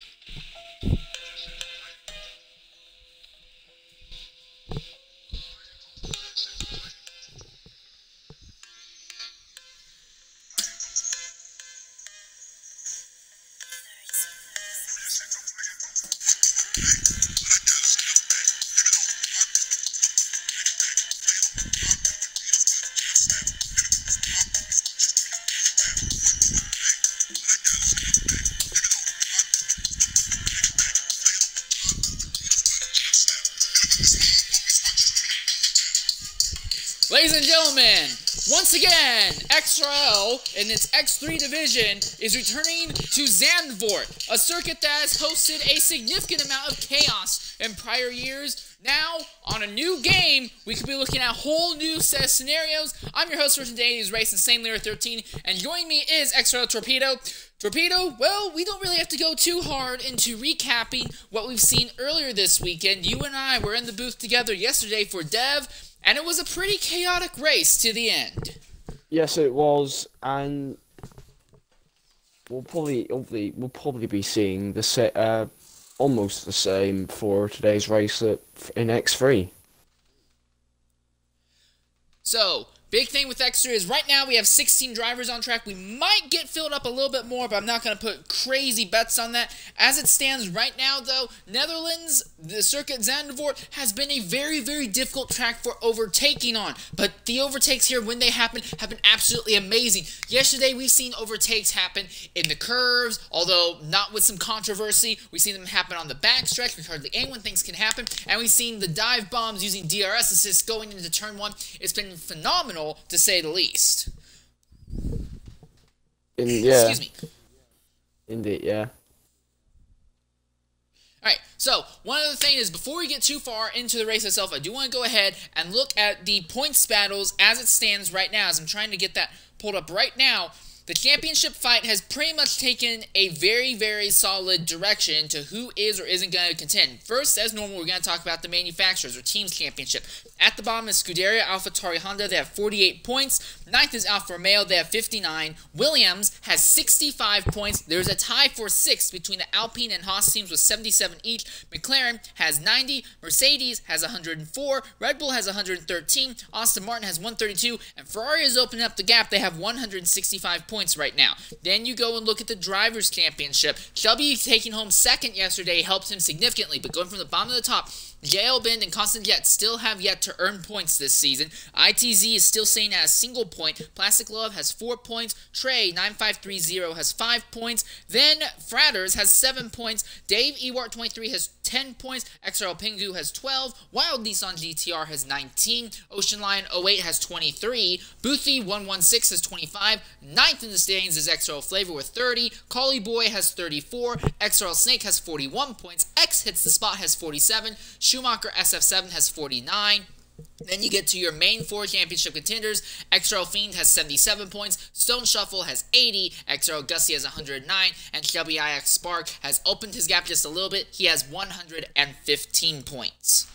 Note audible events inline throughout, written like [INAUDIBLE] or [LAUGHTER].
Ladies XRL in its X3 division is returning to Zandvoort, a circuit that has hosted a significant amount of chaos in prior years. Now, on a new game, we could be looking at a whole new set of scenarios. I'm your host for today's race in Same Layer 13, and joining me is XRL Torpedo. Torpedo, well, we don't really have to go too hard into recapping what we've seen earlier this weekend. You and I were in the booth together yesterday for Dev, and it was a pretty chaotic race to the end. Yes, it was, and we'll probably, hopefully, we'll probably be seeing the set, uh, almost the same for today's race in X3. So, Big thing with X3 is right now we have 16 drivers on track. We might get filled up a little bit more, but I'm not going to put crazy bets on that. As it stands right now, though, Netherlands, the circuit Zandvoort, has been a very, very difficult track for overtaking on. But the overtakes here, when they happen, have been absolutely amazing. Yesterday, we've seen overtakes happen in the curves, although not with some controversy. We've seen them happen on the backstretch, which hardly anyone thinks can happen. And we've seen the dive bombs using DRS assist going into turn one. It's been phenomenal phenomenal to say the least. In, yeah. Excuse me. Indeed, yeah. Alright, so one other thing is before we get too far into the race itself, I do want to go ahead and look at the points battles as it stands right now, as I'm trying to get that pulled up right now. The championship fight has pretty much taken a very, very solid direction to who is or isn't going to contend. First, as normal, we're going to talk about the manufacturers or teams championship. At the bottom is Scuderia AlphaTauri Honda. They have 48 points. Ninth is Alfa Romeo. They have 59. Williams has 65 points. There's a tie for sixth between the Alpine and Haas teams with 77 each. McLaren has 90. Mercedes has 104. Red Bull has 113. Aston Martin has 132. And Ferrari has opened up the gap. They have 165 points points right now. Then you go and look at the Drivers' Championship. Shelby taking home second yesterday helped him significantly, but going from the bottom to the top, JL Bend and Constant Yet still have yet to earn points this season. ITZ is still staying at a single point. Plastic Love has 4 points. Trey 9530 has 5 points. Then Fratters has 7 points. Dave Ewart 23 has 10 points. XRL Pingu has 12. Wild Nissan GTR has 19. Ocean Lion 08 has 23. Boothy 116 has 25. Ninth in the standings is XRL Flavor with 30. Collie Boy has 34. XRL Snake has 41 points. X hits the spot has 47. Schumacher SF7 has 49. Then you get to your main four championship contenders. XRL Fiend has 77 points, Stone Shuffle has 80, XRL Gussie has 109, and Shelby IX Spark has opened his gap just a little bit. He has 115 points.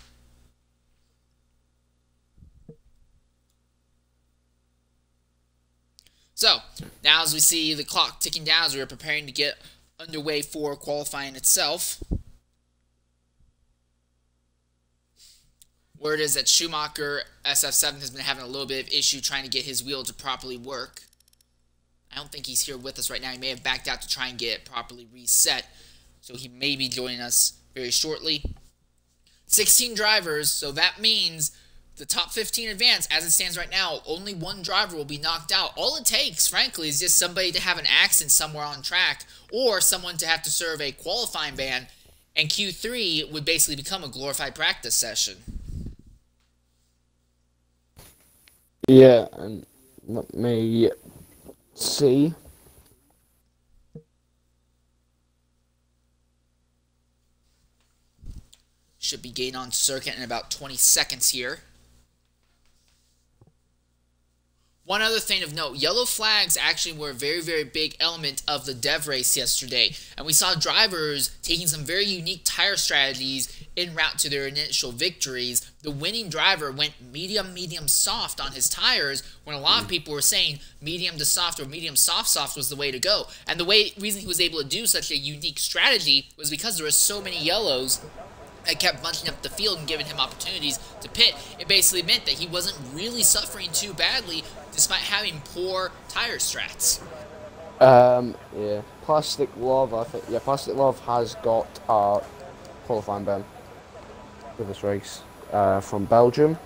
So, now as we see the clock ticking down as we are preparing to get underway for qualifying itself, Word is that Schumacher SF7 has been having a little bit of issue trying to get his wheel to properly work. I don't think he's here with us right now. He may have backed out to try and get it properly reset. So he may be joining us very shortly. 16 drivers, so that means the top 15 advance, as it stands right now, only one driver will be knocked out. All it takes, frankly, is just somebody to have an accident somewhere on track or someone to have to serve a qualifying ban, and Q3 would basically become a glorified practice session. Yeah, and let me see. Should be gained on circuit in about 20 seconds here. One other thing of note, yellow flags actually were a very, very big element of the dev race yesterday. And we saw drivers taking some very unique tire strategies en route to their initial victories. The winning driver went medium, medium, soft on his tires when a lot of mm. people were saying medium to soft or medium soft soft was the way to go. And the way reason he was able to do such a unique strategy was because there were so many yellows kept bunching up the field and giving him opportunities to pit, it basically meant that he wasn't really suffering too badly despite having poor tire strats. Um, yeah, Plastic Love, I think, yeah, Plastic Love has got a qualifying ban for this race uh, from Belgium.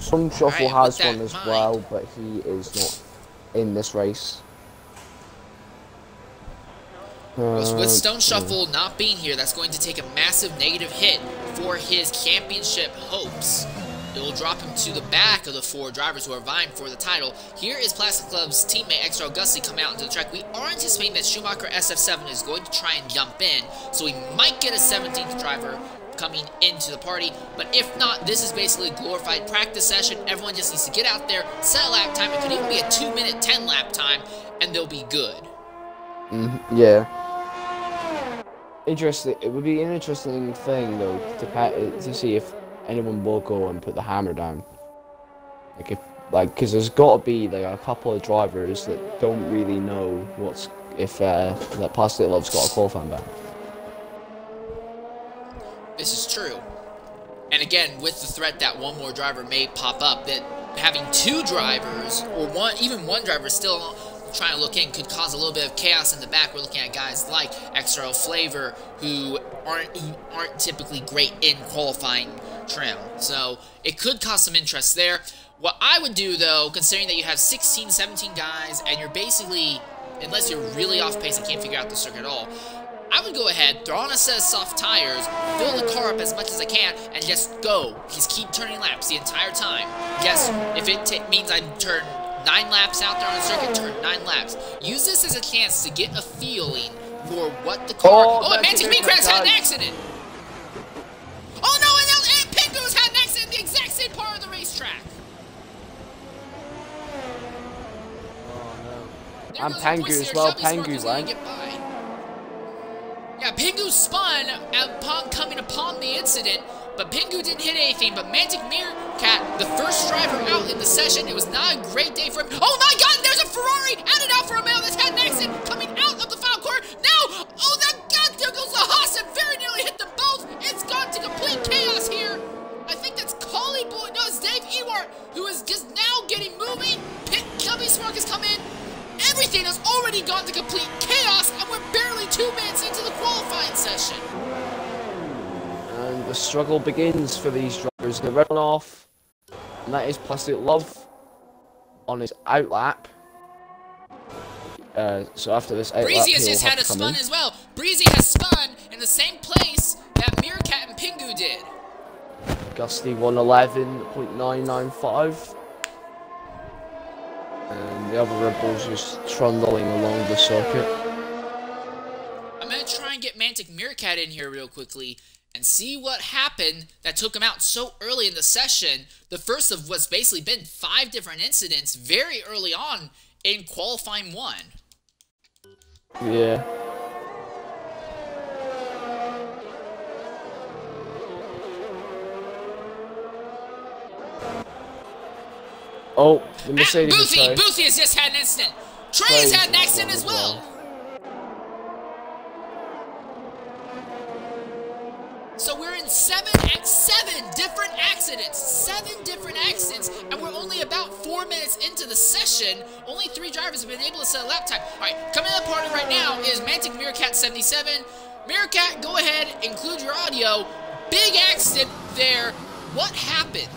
Stone Shuffle right, has one as well, but he is not in this race. With uh, Stone Shuffle not being here, that's going to take a massive negative hit for his championship hopes. It will drop him to the back of the four drivers who are vying for the title. Here is Plastic Love's teammate Extra Augusty coming out into the track. We are anticipating that Schumacher SF7 is going to try and jump in, so we might get a 17th driver coming into the party. But if not, this is basically a glorified practice session. Everyone just needs to get out there, set a lap time. It could even be a 2 minute 10 lap time, and they'll be good. Mm -hmm. Yeah. Interesting. It would be an interesting thing though to to see if anyone will go and put the hammer down. Like if like because there's got to be like a couple of drivers that don't really know what's if uh, that Plastic Love's got a qualifying ban. This is true. And again, with the threat that one more driver may pop up, that having two drivers or one even one driver still trying to look in could cause a little bit of chaos in the back. We're looking at guys like XRL Flavor who aren't who aren't typically great in qualifying trim. So it could cause some interest there. What I would do though, considering that you have 16, 17 guys and you're basically, unless you're really off pace and can't figure out the circuit at all, I would go ahead, throw on a set of soft tires, fill the car up as much as I can, and just go. Just keep turning laps the entire time. Yes, if it means I turn nine laps out there on the circuit, turn nine laps. Use this as a chance to get a feeling for what the car... Oh, oh and Mantic Meerkat had an accident! Oh no, and, and Pingu's had an accident in the exact same part of the racetrack! Oh no. And Pingu as well, Pingu went. Yeah, Pingu spun upon coming upon the incident, but Pingu didn't hit anything, but Mantic Meerkat, the first driver out in the session, it was not a great day for him. Oh my god, there's a Ferrari out and out for a male that's had an accident coming out of the final corner. Now, oh that god, there goes the Haas and very nearly hit them both. It's gone to complete chaos here. I think that's Collie Boy, no, it's Dave Ewart, who is just now getting moving. Pit W Spark has come in. Everything has already gone to complete chaos, and we're barely two minutes into the qualifying session. The struggle begins for these drivers. They're running off, and that is Plastic Love on his outlap. Uh, so after this outlap, Breezy has just had a spun in. as well. Breezy has spun in the same place that Meerkat and Pingu did. Gusty 111.995 and the other Red Bulls just trundling along the circuit. I'm going to try and get Mantic Meerkat in here real quickly and see what happened that took him out so early in the session. The first of what's basically been five different incidents very early on in qualifying one. Yeah. Oh, the Mercedes Boothie! Boothie has just had an incident. Trey's had an accident as well. So we're in seven seven different accidents. Seven different accidents, and we're only about four minutes into the session. Only three drivers have been able to set a lap time. Alright, coming to the party right now is Mantic Meerkat 77. Meerkat, go ahead, include your audio. Big accident there. What happened?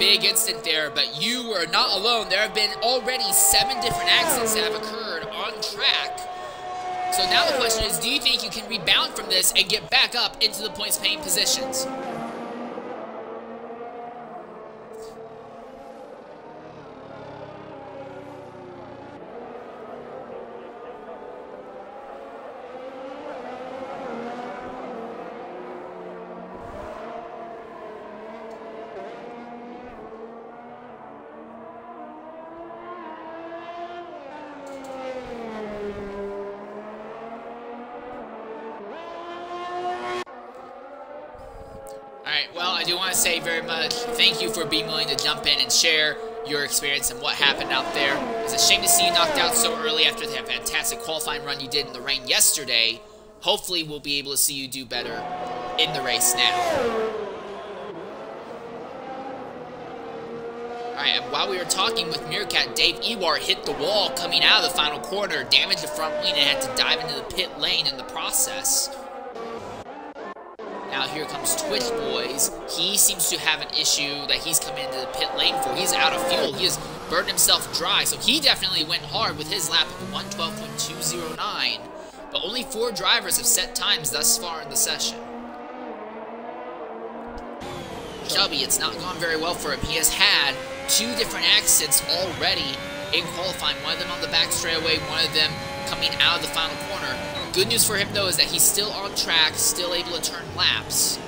big instant there, but you are not alone. There have been already seven different accidents that have occurred on track. So now the question is, do you think you can rebound from this and get back up into the points paying positions? Alright, well, I do want to say very much thank you for being willing to jump in and share your experience and what happened out there. It's a shame to see you knocked out so early after the fantastic qualifying run you did in the rain yesterday. Hopefully, we'll be able to see you do better in the race now. Alright, and while we were talking with Meerkat, Dave Ewart hit the wall coming out of the final corner, damaged the front wing, and had to dive into the pit lane in the process. Now here comes Twitch Boys. He seems to have an issue that he's come into the pit lane for. He's out of fuel. He has burned himself dry, so he definitely went hard with his lap of 112.209. But only four drivers have set times thus far in the session. Chubby, it's not gone very well for him. He has had two different accidents already in qualifying. One of them on the back straightaway, one of them coming out of the final corner. Good news for him, though, is that he's still on track, still able to turn laps.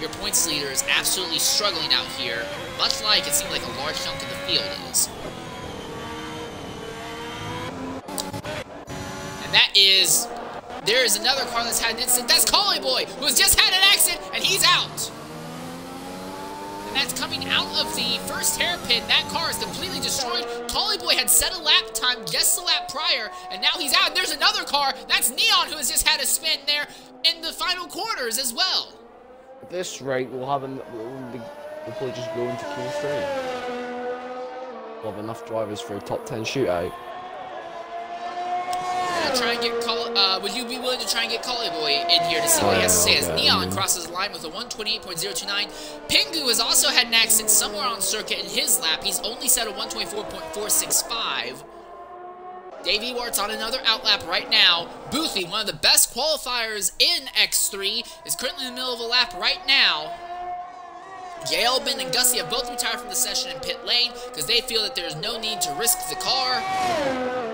Your points leader is absolutely struggling out here, much like it seemed like a large chunk of the field is. And that is... There is another car that's had an incident. That's Collie Boy, who has just had an accident, and he's out! That's coming out of the first hairpin. That car is completely destroyed. Collie Boy had set a lap time just the lap prior, and now he's out. There's another car. That's Neon, who has just had a spin there in the final quarters as well. At this rate, we'll have we'll, just go into Q3. We'll have enough drivers for a top 10 shootout try and get Col uh, would you be willing to try and get Collie Boy in here to see what he has to say as Neon crosses the line with a 128.029. Pingu has also had an accident somewhere on circuit in his lap. He's only set a 124.465. Dave Ewart's on another outlap right now. Boothie, one of the best qualifiers in X3, is currently in the middle of a lap right now. Jay Albin and Gussie have both retired from the session in pit lane because they feel that there's no need to risk the car.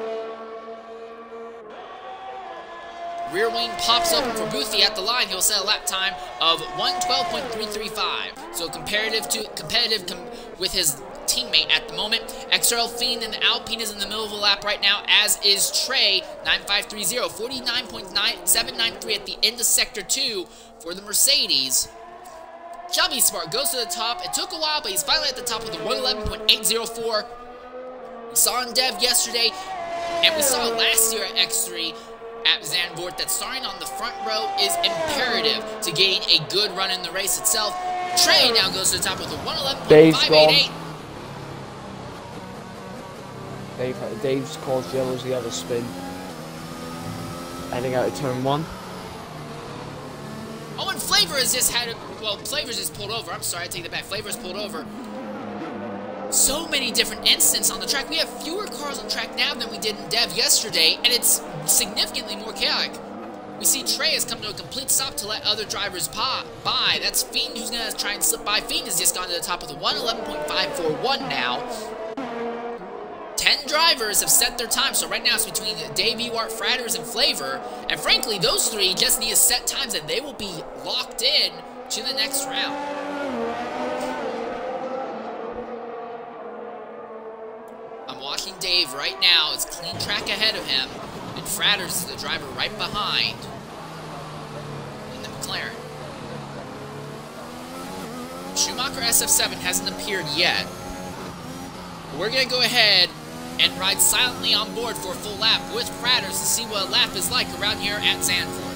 Rear wing pops up for Boothie at the line. He'll set a lap time of 112.335. So comparative to competitive com with his teammate at the moment. XRL Fiend and Alpine is in the middle of a lap right now, as is Trey, 9530, 49.793 at the end of Sector 2 for the Mercedes. Chubby Smart goes to the top. It took a while, but he's finally at the top with a 111.804. We saw in Dev yesterday, and we saw last year at X3 at Zandvoort that starting on the front row is imperative to gain a good run in the race itself. Trey now goes to the top with a 111.588. Dave, uh, Dave's caused yellows the other spin. Heading out of turn one. Oh, and Flavor has just had, a, well, Flavor's just pulled over. I'm sorry, I take that back. Flavor's pulled over so many different instances on the track. We have fewer cars on track now than we did in Dev yesterday, and it's significantly more chaotic. We see Trey has come to a complete stop to let other drivers by. That's Fiend who's going to try and slip by. Fiend has just gone to the top of the 111.541 now. 10 drivers have set their time, so right now it's between Dave Ewart, Fratters, and Flavor. And frankly, those three just need to set times and they will be locked in to the next round. I'm watching Dave right now. It's clean track ahead of him. And Fratters is the driver right behind. In the McLaren. Schumacher SF7 hasn't appeared yet. we're going to go ahead and ride silently on board for a full lap with Fratters to see what a lap is like around here at Zandvoort.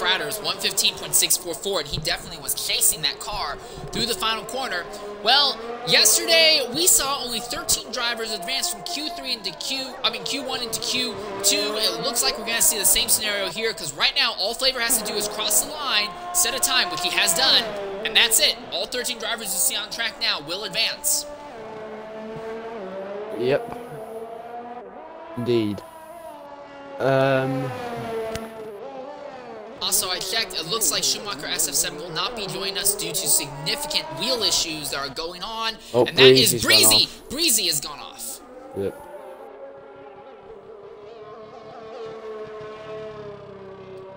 Fratters, 115.644, and he definitely was chasing that car through the final corner. Well, yesterday we saw only 13 drivers advance from Q3 into Q, I mean Q1 into Q2. It looks like we're going to see the same scenario here because right now all Flavor has to do is cross the line, set a time, which he has done, and that's it. All 13 drivers you see on track now will advance. Yep. Indeed. Um. Also, I checked, it looks like Schumacher SF7 will not be joining us due to significant wheel issues that are going on. Oh, and that is Breezy. Breezy has gone off. Yep.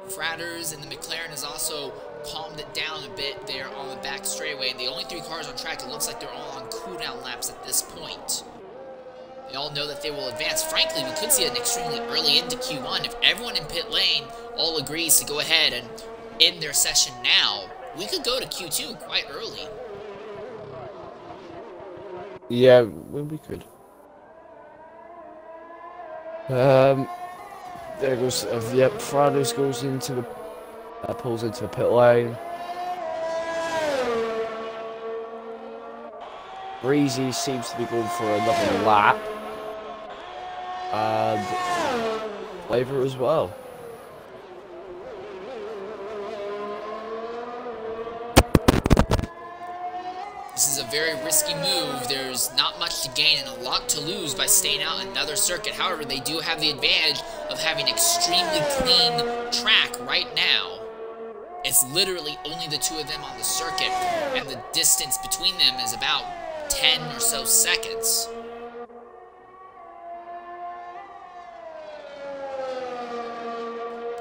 Fratters and the McLaren has also calmed it down a bit there on the back straightaway. And the only three cars on track, it looks like they're all on cooldown laps at this point. They all know that they will advance. Frankly, we could see an extremely early into Q1. If everyone in pit lane all agrees to go ahead and end their session now, we could go to Q2 quite early. Yeah, we could. Um, there goes. Uh, yep, Fratters goes into the uh, pulls into the pit lane. Breezy seems to be going for another lap. And Flavor as well. This is a very risky move. There's not much to gain and a lot to lose by staying out another circuit. However, they do have the advantage of having extremely clean track right now. It's literally only the two of them on the circuit, and the distance between them is about 10 or so seconds.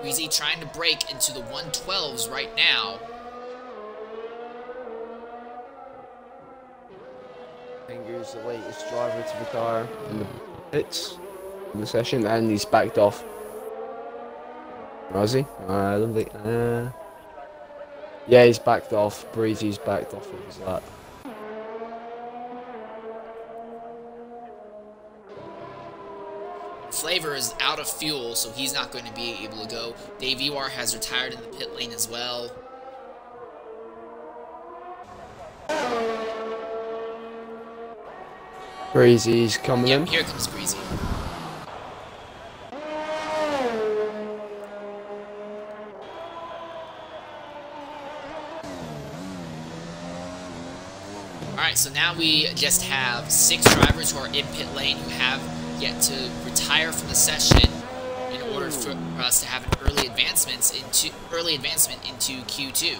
Breezy trying to break into the 112s right now. Finger's the latest driver to retire in the pits in the session, and he's backed off. Was he? Uh, I don't think. Uh, yeah, he's backed off. Breezy's backed off of his lap. Flavor is out of fuel, so he's not going to be able to go. Dave Ewart has retired in the pit lane as well. Breezy's coming Yep, in. here comes Breezy. Alright, so now we just have six drivers who are in pit lane who have yet to retire from the session in order for us to have an early advancements into early advancement into Q2.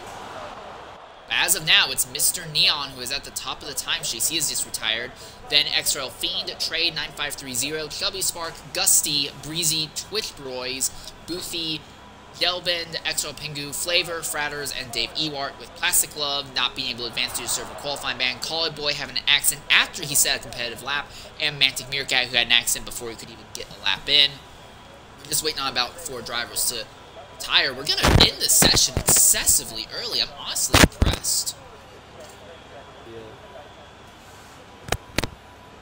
As of now, it's Mr. Neon who is at the top of the time sheet. He is just retired. Then XRL Fiend, Trey 9530, Chubby Spark, Gusty, Breezy, Twitch Boys, Boothy, Delbend, XRL Pingu, Flavor, Fratters, and Dave Ewart with Plastic Love not being able to advance due to server qualifying ban. Collie Boy having an accident after he set a competitive lap, and Mantic Meerkat who had an accident before he could even get a lap in. Just waiting on about four drivers to tire. We're gonna end the session excessively early. I'm honestly impressed.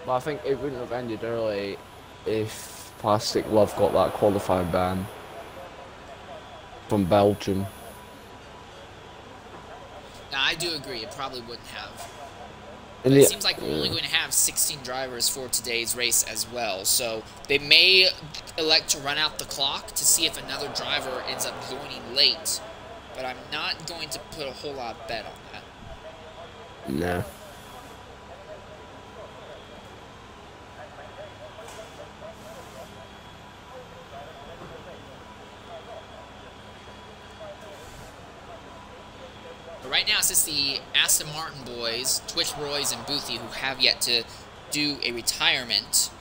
But I think it wouldn't have ended early if Plastic Love got that qualifying ban from Belgium. Now, I do agree, it probably wouldn't have. And It seems like we're only going to have 16 drivers for today's race as well, so they may elect to run out the clock to see if another driver ends up joining late, but I'm not going to put a whole lot of bet on that. No. But right now, it's just the Aston Martin boys, Twitch Boys, and Boothie who have yet to do a retirement.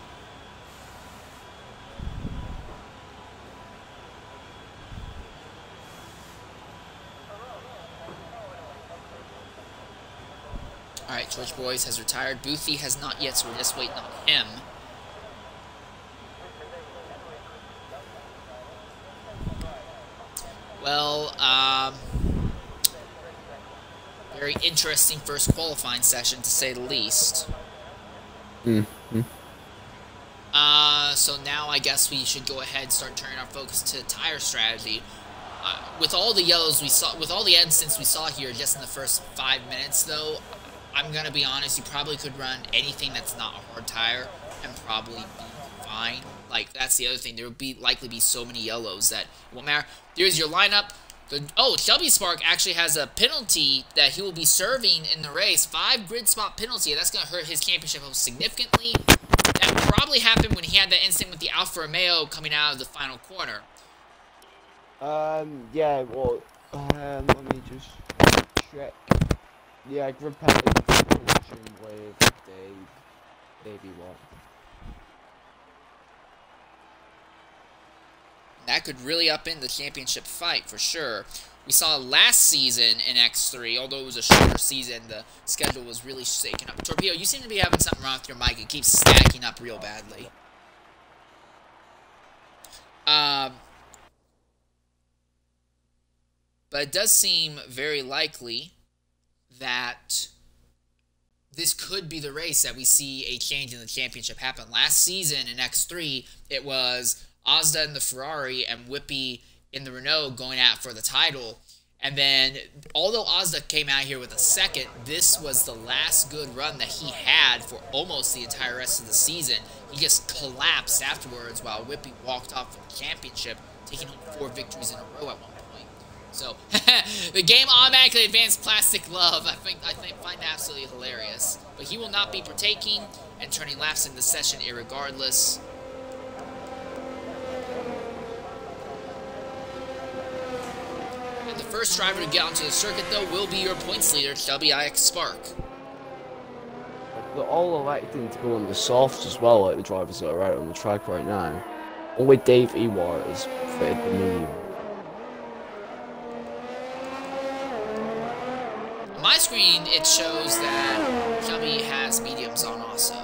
Alright, Twitch Boys has retired. Boothie has not yet, so we're just waiting on him. Well, um... Very interesting first qualifying session, to say the least. Mm. Uh, so now I guess we should go ahead and start turning our focus to tire strategy. uh, with all the yellows we saw, with all the incidents we saw here just in the first five minutes, though, I'm gonna be honest. You probably could run anything that's not a hard tire and probably be fine. Like that's the other thing. There would be likely be so many yellows that it won't matter. There's your lineup. The, oh, Shelby Spark actually has a penalty that he will be serving in the race. Five grid spot penalty. That's going to hurt his championship hopes significantly. That probably happened when he had that incident with the Alfa Romeo coming out of the final corner. Um, yeah, well, um, let me just check. Yeah, grid penalty with Dave, Davey Watt. That could really upend the championship fight for sure. We saw last season in X3, although it was a shorter season, the schedule was really shaken up. Torpedo, you seem to be having something wrong with your mic. It keeps stacking up real badly. Um, but it does seem very likely that this could be the race that we see a change in the championship happen. Last season in X3, it was Ozda in the Ferrari and Whippy in the Renault going out for the title. And then, although Ozda came out here with a second, this was the last good run that he had for almost the entire rest of the season. He just collapsed afterwards while Whippy walked off for the championship, taking home four victories in a row at one point. So, [LAUGHS] the game automatically advanced Plastic Love. I think I think find absolutely hilarious. But he will not be partaking and turning laps in the session irregardless. First driver to get onto the circuit, though, will be your points leader, WIX Spark. They're all electing to go on the softs as well, like the drivers that are out on the track right now. Only Dave Ewart is fitted the medium. On my screen, it shows that Chubby has mediums on also.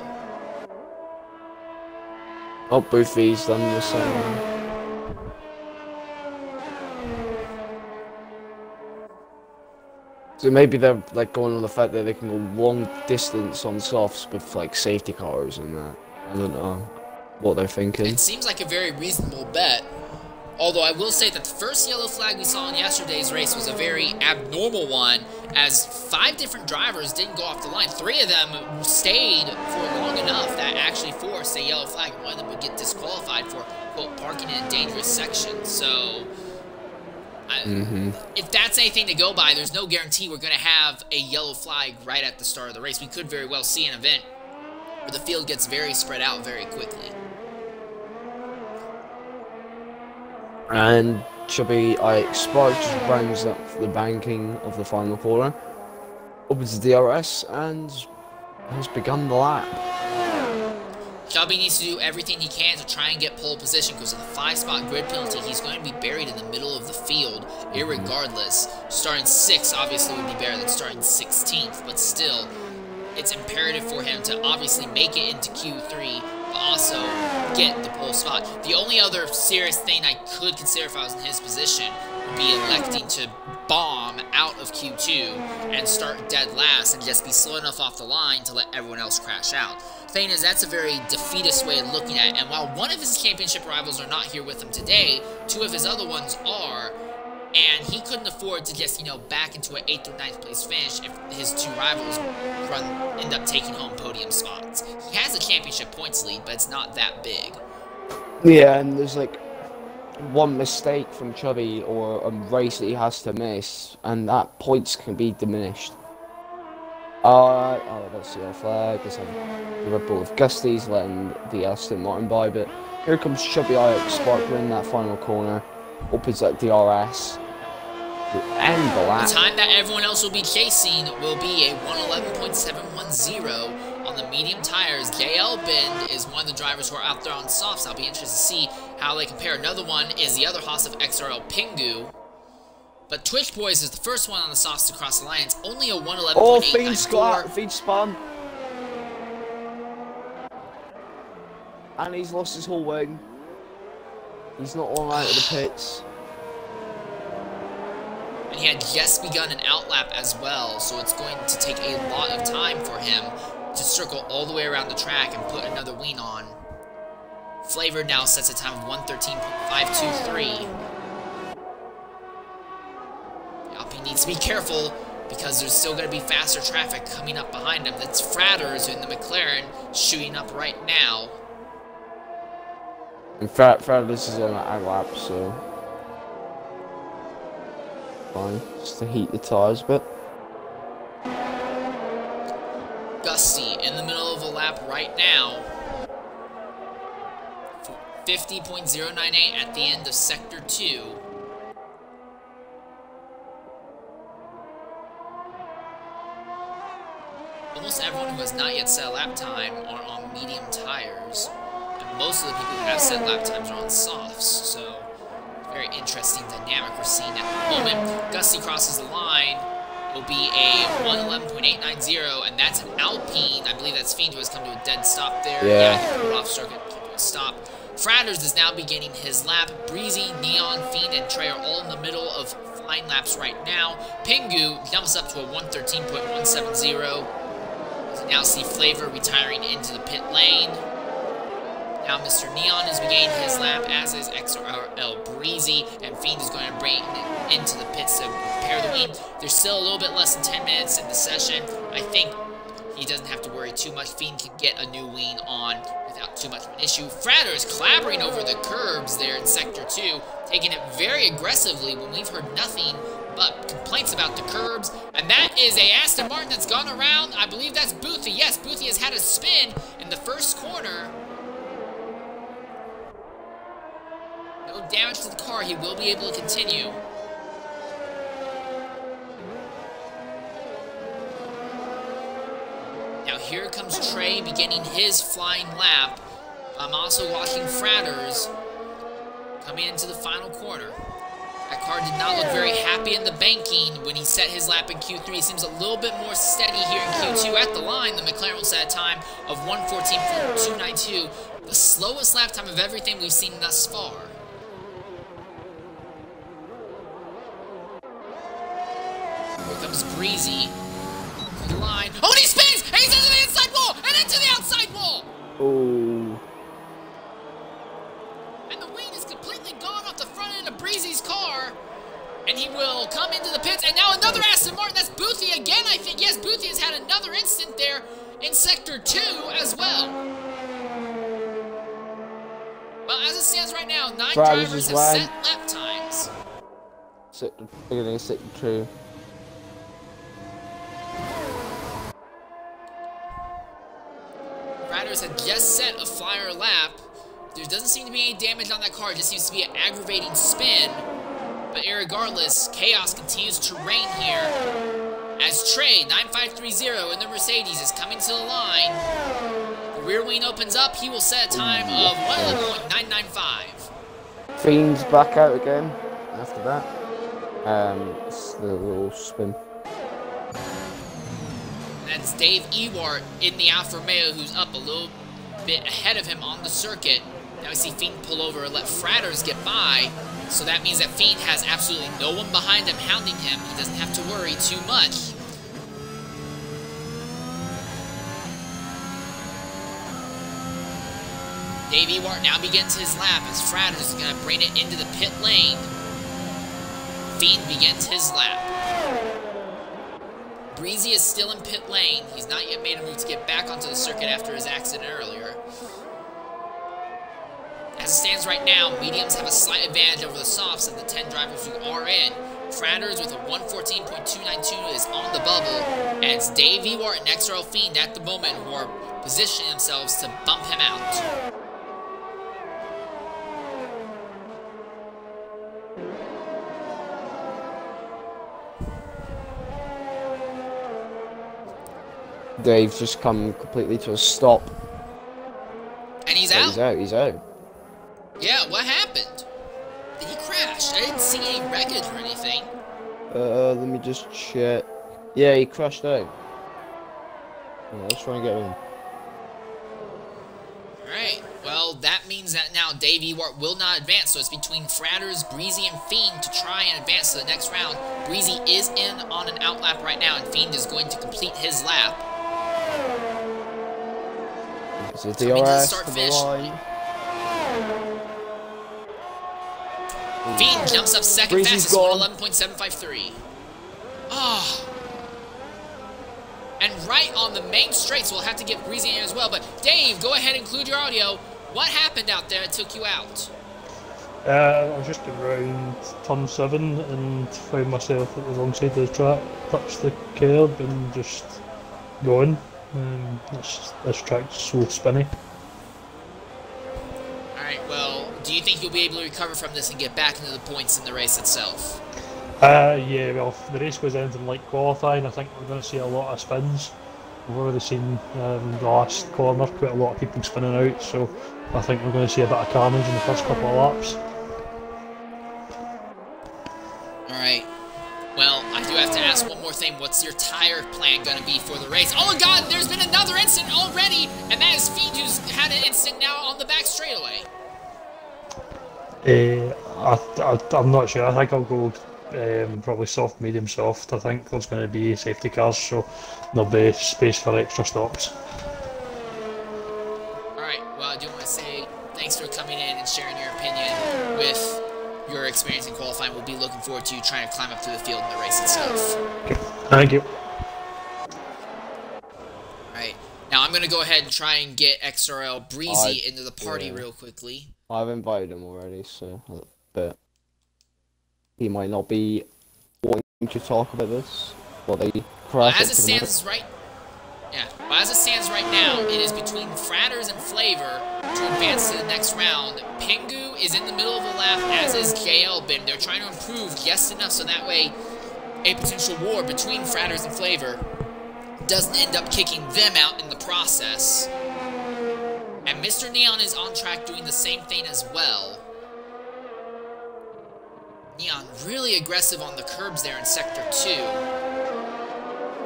Oh, both these done the same. So maybe they're like going on the fact that they can go long distance on softs with like safety cars and that. I don't know what they're thinking. It seems like a very reasonable bet. Although I will say that the first yellow flag we saw in yesterday's race was a very abnormal one, as five different drivers didn't go off the line. Three of them stayed for long enough that actually forced a yellow flag. and One of them would get disqualified for, quote, parking in a dangerous section. So mm -hmm. If that's anything to go by, there's no guarantee we're going to have a yellow flag right at the start of the race. We could very well see an event where the field gets very spread out very quickly. And Chubby I expect, just rounds up the banking of the final corner, opens the DRS, and has begun the lap. Shelby needs to do everything he can to try and get pole position because of the five-spot grid penalty, he's going to be buried in the middle of the field, mm-hmm. irregardless. Starting 6th obviously would be better than starting 16th, but still, it's imperative for him to obviously make it into Q3, but also get the pole spot. The only other serious thing I could consider if I was in his position would be electing to bomb out of Q2 and start dead last and just be slow enough off the line to let everyone else crash out. Thing is, that's a very defeatist way of looking at it, and while one of his championship rivals are not here with him today, two of his other ones are, and he couldn't afford to just, you know, back into an 8th or ninth place finish if his two rivals run end up taking home podium spots. He has a championship points lead, but it's not that big. Yeah, and there's like one mistake from Chubby or a race that he has to miss, and that points can be diminished. Uh, oh, that's the flag. Let's have the Red Bull of Gusties letting the Aston Martin by, but here comes Chubby Ix sparkling that final corner, opens that DRS, and the lap. The time that everyone else will be chasing will be a 111.710 on the medium tires. JL Bend is one of the drivers who are out there on softs. I'll be interested to see how they compare. Another one is the other Haas of XRL Pingu. But Twitch Boys is the first one on the softs to cross the line. Only a 111.894. Oh, feed spot, feed spun. And he's lost his whole wing. He's not long out of the pits. And he had just begun an outlap as well, so it's going to take a lot of time for him to circle all the way around the track and put another wing on. Flavor now sets a time of 113.523. needs to be careful because there's still going to be faster traffic coming up behind him. That's Fratters in the McLaren shooting up right now. In fact, Fratters is on an lap, so fine, just to heat the tires a bit. Gusty in the middle of a lap right now. 50.098 at the end of Sector 2. Almost everyone who has not yet set a lap time are on medium tires. And most of the people who have set lap times are on softs, so very interesting dynamic we're seeing at the moment. Gusty crosses the line. It'll be a 111.890, and that's an Alpine. I believe that's Fiend who has come to a dead stop there. Yeah. yeah he off circuit, stop. Fratters is now beginning his lap. Breezy, Neon, Fiend, and Trey are all in the middle of flying laps right now. Pingu jumps up to a 113.170. Now see Flavor retiring into the pit lane. Now Mr. Neon is regaining his lap, as is XRL Breezy, and Fiend is going to bring into the pits to repair the wing. There's still a little bit less than 10 minutes in the session. I think he doesn't have to worry too much. Fiend can get a new wing on without too much of an issue. Fratter is clabbering over the curbs there in Sector 2, taking it very aggressively when we've heard nothing complaints about the curbs. And that is a Aston Martin that's gone around. I believe that's Boothie. Yes, Boothie has had a spin in the first corner. No damage to the car. He will be able to continue. Now here comes Trey beginning his flying lap. I'm also watching Fratters coming into the final corner. That car did not look very happy in the banking when he set his lap in Q3. He seems a little bit more steady here in Q2 at the line. The McLaren will set a time of 114.292, the slowest lap time of everything we've seen thus far. Here comes Breezy. The line. Oh, and he spins! And he's into the inside wall! And into the outside wall! Oh. And the wing is completely gone off the front end of Breezy's car. And he will come into the pits. And now another Aston Martin. That's Boothie again, I think. Yes, Boothie has had another instant there in Sector 2 as well. Well, as it stands right now, nine Drivers drivers have wide. set lap times. Sector, beginning of sector two. Riders had just set a flyer lap. There doesn't seem to be any damage on that car. It just seems to be an aggravating spin. But irregardless, chaos continues to reign here. As Trey, 9530 in the Mercedes, is coming to the line. The rear wing opens up. He will set a time of 111.995. Fiend's back out again after that. Um, it's the little spin. That's Dave Ewart in the Alfa Romeo, who's up a little bit ahead of him on the circuit. Now we see Fiend pull over and let Fratters get by. So that means that Fiend has absolutely no one behind him hounding him. He doesn't have to worry too much. Dave Ewart now begins his lap as Fratters is going to bring it into the pit lane. Fiend begins his lap. Breezy is still in pit lane. He's not yet made a move to get back onto the circuit after his accident earlier. As it stands right now, mediums have a slight advantage over the softs of the 10 drivers who are in. Fratters with a 114.292 is on the bubble, and it's Dave Ewart and XRL Fiend at the moment who are positioning themselves to bump him out. Dave's just come completely to a stop. And he's So out. he's out, he's out. Yeah, what happened? Did he crash? I didn't see any wreckage or anything. Uh, let me just check. Yeah, he crashed out. Yeah, let's try and get him. Alright, well, that means that now Dave Ewart will not advance, so it's between Fratters, Breezy, and Fiend to try and advance to the next round. Breezy is in on an outlap right now, and Fiend is going to complete his lap. Is it the DRS start the finish. Feet jumps up second fastest, gone. 11.753. Ah. Oh. And right on the main straight, so we'll have to get Breezy in as well. But Dave, go ahead and include your audio. What happened out there that took you out? Uh, I was just around turn seven and found myself at the wrong side of the track, touched the curb and just going. Um, this, this track's so spinny. Alright, well, do you think you'll be able to recover from this and get back into the points in the race itself? Uh, yeah, well, if the race goes anything like qualifying, I think we're going to see a lot of spins. We've already seen um, the last corner, quite a lot of people spinning out, so I think we're going to see a bit of carnage in the first couple of laps. Alright. Well, I do have to ask one more thing. What's your tire plan going to be for the race? Oh, God, there's been another incident already, and that is Feed who's had an incident now on the back straightaway. Uh, I, I'm not sure. I think I'll go um, probably soft, medium, soft. I think there's going to be safety cars, so there'll be space for extra stops. Your experience in qualifying. We'll be looking forward to you trying to climb up through the field in the race itself. Thank you. Alright, now I'm going to go ahead and try and get XRL Breezy I- into the party yeah. real quickly. I've invited him already, so but he might not be wanting to talk about this. Well, they Well, as it took him stands right, yeah. As it stands right now, it is between Fratters and Flavor to advance to the next round. Pingu is in the middle of the lap, as is JL Bin. They're trying to improve just enough so that way a potential war between Fratters and Flavor doesn't end up kicking them out in the process. And Mr. Neon is on track doing the same thing as well. Neon really aggressive on the curbs there in Sector 2.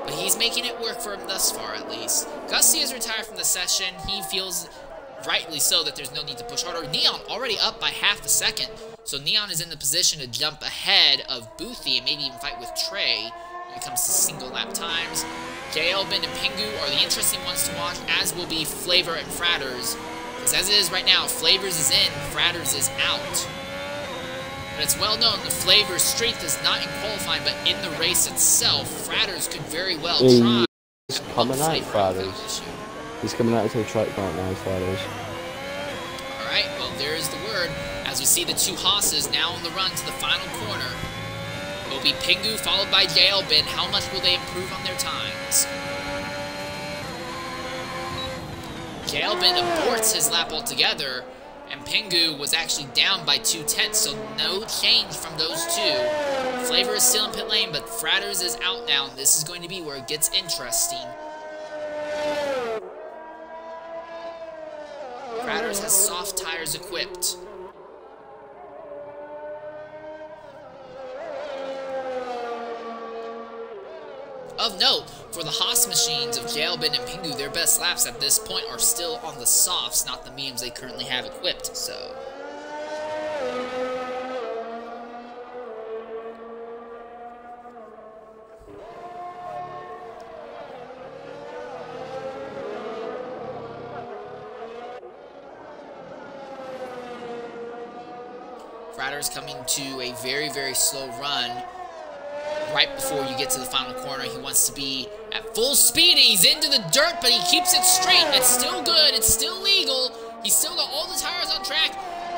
But he's making it work for him thus far, at least. Gusty is retired from the session. He feels rightly so that there's no need to push harder. Neon already up by half a second. So Neon is in the position to jump ahead of Boothie and maybe even fight with Trey when it comes to single lap times. JL, Ben, and Pingu are the interesting ones to watch, as will be Flavor and Fratters. Because as it is right now, Flavors is in, Fratters is out. But it's well known the flavor strength is not in qualifying, but in the race itself. Fratters could very well He- try. He's coming out, Flavor without Fridays. issue. He's coming out to the track right now, Fridays. Alright, well, there's the word. As we see the two Haases now on the run to the final corner. It will be Pingu followed by Jailbin. How much will they improve on their times? Jailbin aborts his lap altogether, and Pingu was actually down by two tenths, so no change from those two. Flavor is still in pit lane, but Fratters is out now, this is going to be where it gets interesting. Fratters has soft tires equipped. Of note, for the Haas machines of Jailbin and Pingu, their best laps at this point are still on the softs, not the mediums they currently have equipped, so... Fratters coming to a very, very slow run right before you get to the final corner. He wants to be at full speed, he's into the dirt, but he keeps it straight. It's still good. It's still legal. He's still got all the tires on track.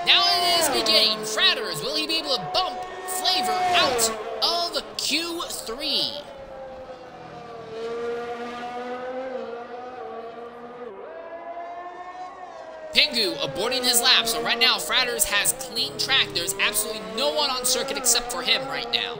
Now it is beginning. Fratters, will he be able to bump Flavor out of Q3? Pingu aborting his lap, so right now Fratters has clean track. There's absolutely no one on circuit except for him right now.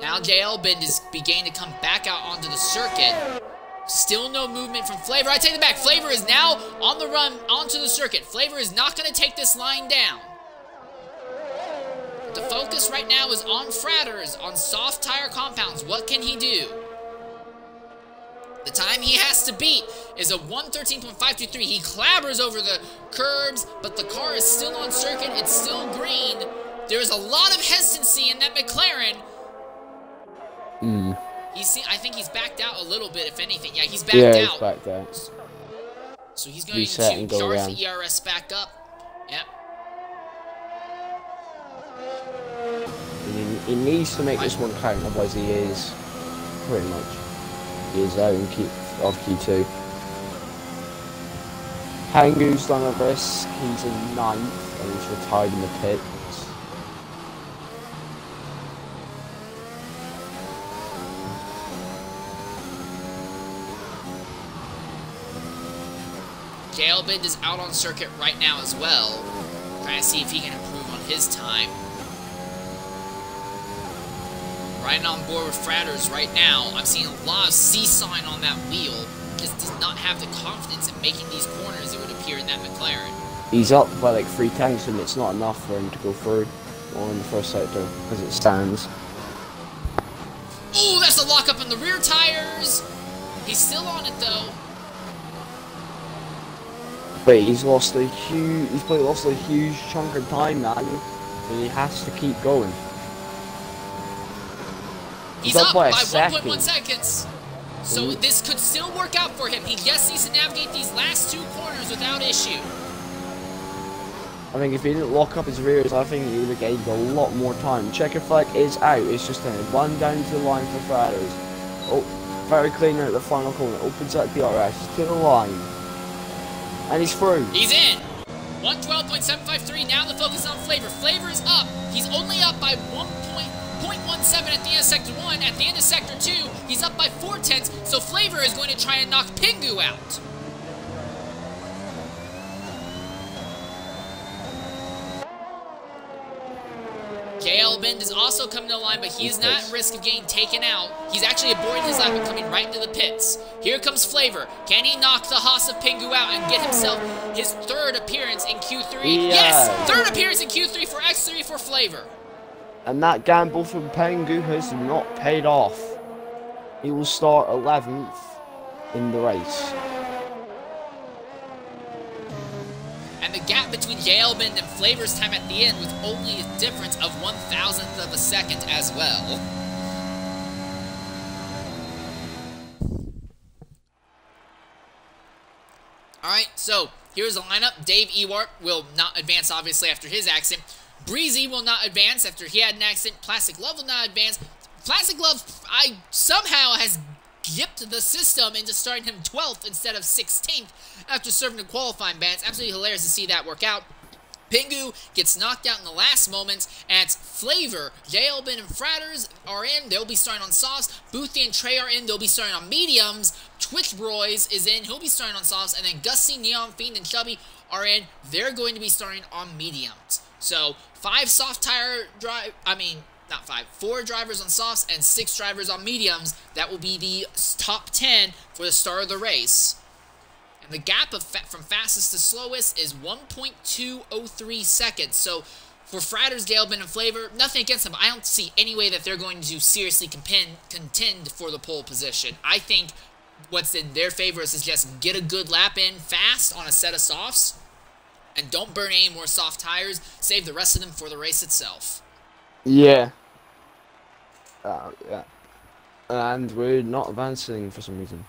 Now JL Bend is beginning to come back out onto the circuit. Still no movement from Flavor. I take it back. Flavor is now on the run onto the circuit. Flavor is not going to take this line down. The focus right now is on Fratters, on soft tire compounds. What can he do? The time he has to beat is a 113.523. He clabbers over the curbs, but the car is still on circuit. It's still green. There's a lot of hesitancy in that McLaren. Hmm. He's I think he's backed out a little bit, if anything. Yeah, he's backed Yeah, he's out. backed out. So he's going Reset to go charge around. the ERS back up. Yep. He needs to make this one count, otherwise he is pretty much is out in Q, of Q2. Pingu's done a risk, he's in ninth and he's retired in the pits. Is out on circuit right now as well. Trying to see if he can improve on his time. Riding on board with Fratters right now. I'm seeing a lot of seesawing on that wheel. Just does not have the confidence in making these corners, it would appear, in that McLaren. He's up by like three tenths and it's not enough for him to go through on the first sector as it stands. Oh, that's the lockup in the rear tires! He's still on it though. But he's lost a huge he's probably lost a huge chunk of time now and he has to keep going. He's, He's up, up by by 1.1 second. seconds. So this could still work out for him. He just needs to navigate these last two corners without issue. I think if he didn't lock up his rears, I think he would have gained a lot more time. Checker flag is out. It's just a one down to the line for Fratters. Oh, very clean at the final corner. Opens up the DRS to the line. And he's through. He's in. 112.753. Now the focus on Flavor. Flavor is up. He's only up by 1.17 at the end of Sector 1. At the end of Sector 2, he's up by 4 tenths. So Flavor is going to try and knock Pingu out. JL Bend is also coming to the line, but he is not at risk of getting taken out. He's actually aborting his lap and coming right into the pits. Here comes Flavor. Can he knock the Haas of Pingu out and get himself his third appearance in Q3? Yes! Yes. Third appearance in Q3 for X3 for Flavor. And that gamble from Pingu has not paid off. He will start 11th in the race. And the gap between Bend and Flavor's time at the end was only a difference of one thousandth of a second as well. Alright, so here's the lineup. Dave Ewart will not advance, obviously, after his accident. Breezy will not advance after he had an accident. Plastic Love will not advance. Plastic Love, I somehow has gipped the system into starting him 12th instead of 16th after serving a qualifying ban. It's absolutely hilarious to see that work out. Pingu gets knocked out in the last moments, and Flavor, Jailbin, and Fratters are in. They'll be starting on softs. Boothie and Trey are in. They'll be starting on mediums. Twitch Boys is in. He'll be starting on softs. And then Gussie, Neon Fiend, and Chubby are in. They're going to be starting on mediums. So, five soft tire drive, I mean, not five, four drivers on softs and six drivers on mediums. That will be the top 10 for the start of the race. And the gap of fa from fastest to slowest is 1.203 seconds. So for Galebin, and Flavor, nothing against them. I don't see any way that they're going to seriously contend, contend for the pole position. I think what's in their favor is just get a good lap in fast on a set of softs. And don't burn any more soft tires. Save the rest of them for the race itself. Yeah. Uh, yeah. And we're not advancing for some reason.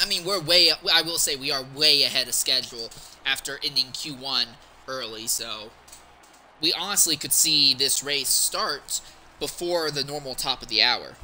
I mean, we're way, I will say we are way ahead of schedule after ending Q1 early, so we honestly could see this race start before the normal top of the hour.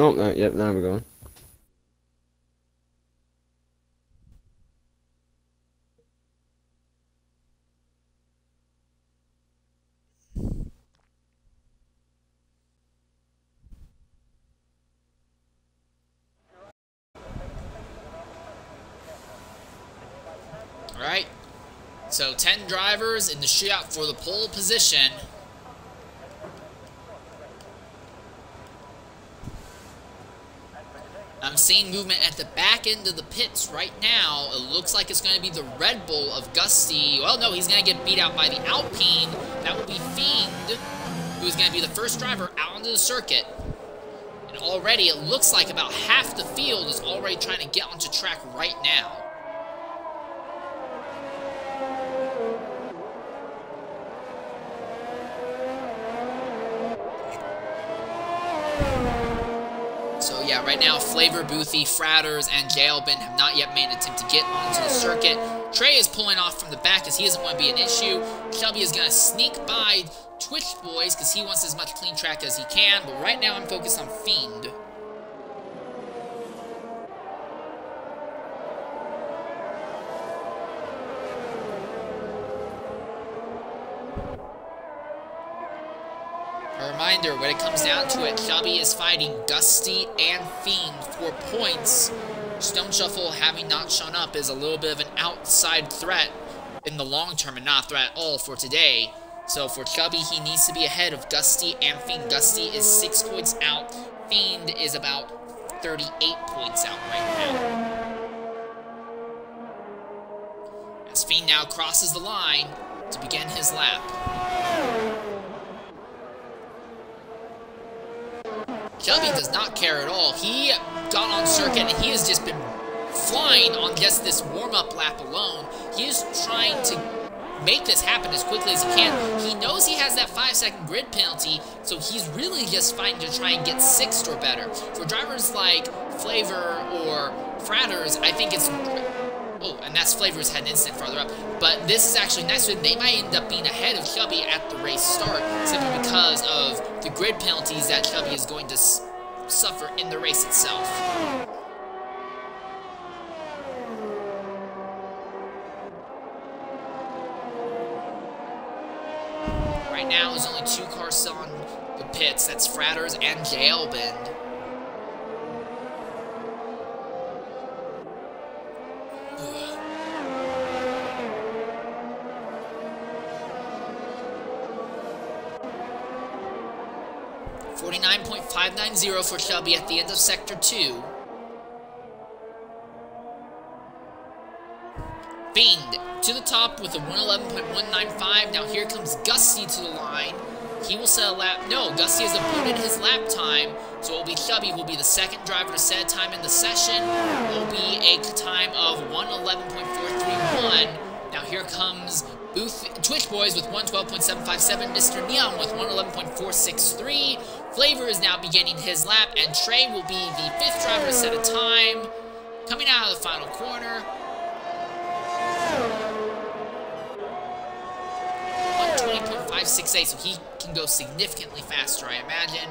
Oh, no, yep, now we're going. Alright, so 10 drivers in the shootout for the pole position. I'm seeing movement at the back end of the pits right now. It looks like it's going to be the Red Bull of Gusty. Well, no, he's going to get beat out by the Alpine. That will be Fiend, who's going to be the first driver out onto the circuit. And already, it looks like about half the field is already trying to get onto track right now. So yeah, right now Flavor, Boothie, Fratters, and Jailbin have not yet made an attempt to get onto the circuit. Trey is pulling off from the back as he doesn't want to be an issue. Shelby is going to sneak by Twitch Boys because he wants as much clean track as he can, but right now I'm focused on Fiend. Reminder, when it comes down to it, Shelby is fighting Dusty and Fiend for points. Stone Shuffle, having not shown up, is a little bit of an outside threat in the long term and not a threat at all for today. So for Chubby, he needs to be ahead of Dusty and Fiend. Dusty is 6 points out. Fiend is about 38 points out right now. As Fiend now crosses the line to begin his lap. Chubby does not care at all. He got on circuit and he has just been flying on just this warm-up lap alone. He is trying to make this happen as quickly as he can. He knows he has that 5-second grid penalty, so he's really just fighting to try and get 6th or better. For drivers like Flavor or Fratters, I think it's... Oh, and that's Flavor's had an instant farther up. But this is actually nice, so they might end up being ahead of Chubby at the race start, simply because of the grid penalties that Chubby is going to suffer in the race itself. Right now, there's only two cars still on the pits. That's Fratters and Jailbend. Forty-nine point five nine zero for Shelby at the end of Sector Two. Fiend to the top with a 111.195. Now here comes Gusty to the line. He will set a lap. No, Gusty has aborted his lap time, so it will be Chubby who will be the second driver to set a time in the session. It will be a time of 111.431. Now here comes Booth, Twitch Boys with 112.757, Mr. Neon with 111.463. Flavor is now beginning his lap, and Trey will be the fifth driver to set a time. Coming out of the final corner, 120.568, so he can go significantly faster, I imagine.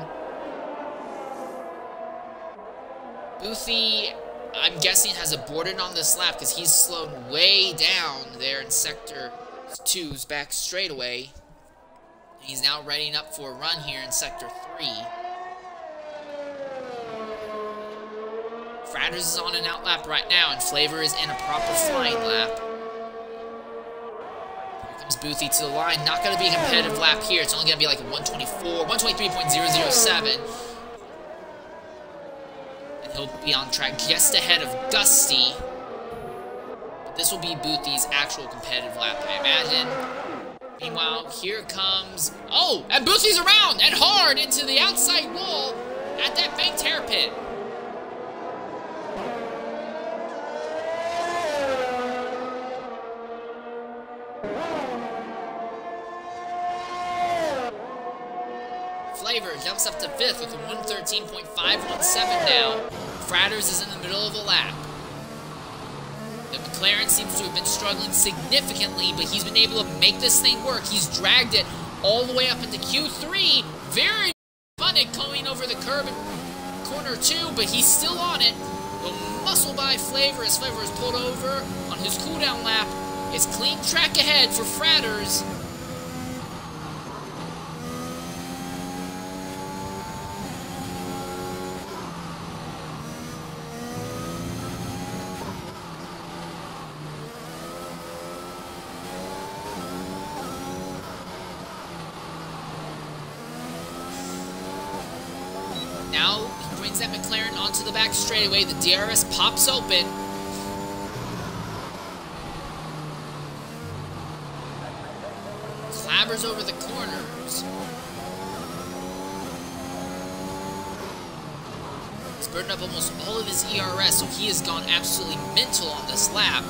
Boothie, I'm guessing, has aborted on this lap because he's slowed way down there in Sector 2's back straightaway. He's now readying up for a run here in Sector 3. Fratters is on an out lap right now, and Flavor is in a proper flying lap. Boothie to the line. Not going to be a competitive lap here. It's only going to be like 124, 123.007. And he'll be on track just ahead of Gusty. But this will be Boothie's actual competitive lap, I imagine. Meanwhile, here comes... Oh! And Boothie's around! And hard into the outside wall at that banked hair pit. Flavor jumps up to fifth with a 113.517 now. Fratters is in the middle of a lap. The McLaren seems to have been struggling significantly, but he's been able to make this thing work. He's dragged it all the way up into Q3. Very fun at coming over the curb in corner two, but he's still on it. The muscle by Flavor as Flavor is pulled over on his cooldown lap. It's clean track ahead for Fratters. Now he brings that McLaren back straightaway. The DRS pops open. Clabbers over the corners. He's burned up almost all of his ERS, so he has gone absolutely mental on this lap.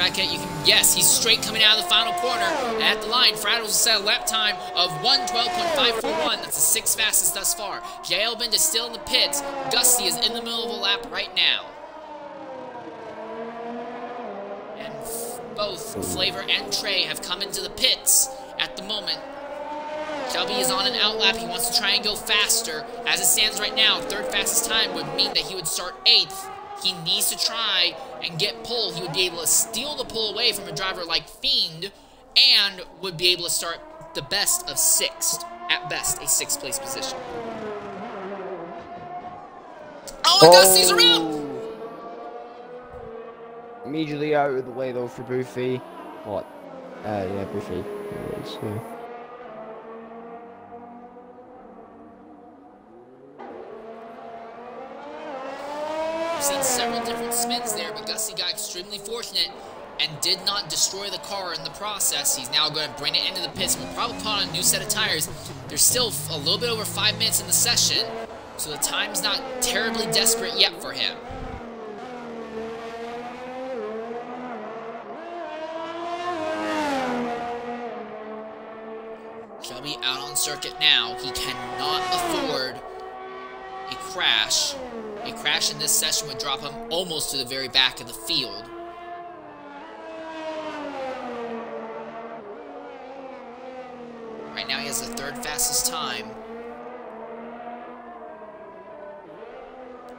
Don't you can guess. He's straight coming out of the final corner. At the line, Fratters has set a lap time of 112.541. That's the sixth fastest thus far. Jay Albin is still in the pits. Gusty is in the middle of a lap right now. And both Flavor and Trey have come into the pits at the moment. Shelby is on an outlap. He wants to try and go faster. As it stands right now, third fastest time would mean that he would start eighth. He needs to try and get pole. He would be able to steal the pull away from a driver like Fiend and would be able to start the best of sixth. At best, a sixth place position. Oh, and Gusty's around! Immediately out of the way though for Boofy. What? Uh, yeah, Boofy. Yeah. We've seen several different spins there, but Gussie got extremely fortunate and did not destroy the car in the process. He's now going to bring it into the pits will probably put on a new set of tires. There's still a little bit over five minutes in the session, so the time's not terribly desperate yet for him. Shelby out on circuit now. He cannot afford a crash. A crash in this session would drop him almost to the very back of the field. Right now he has the third fastest time.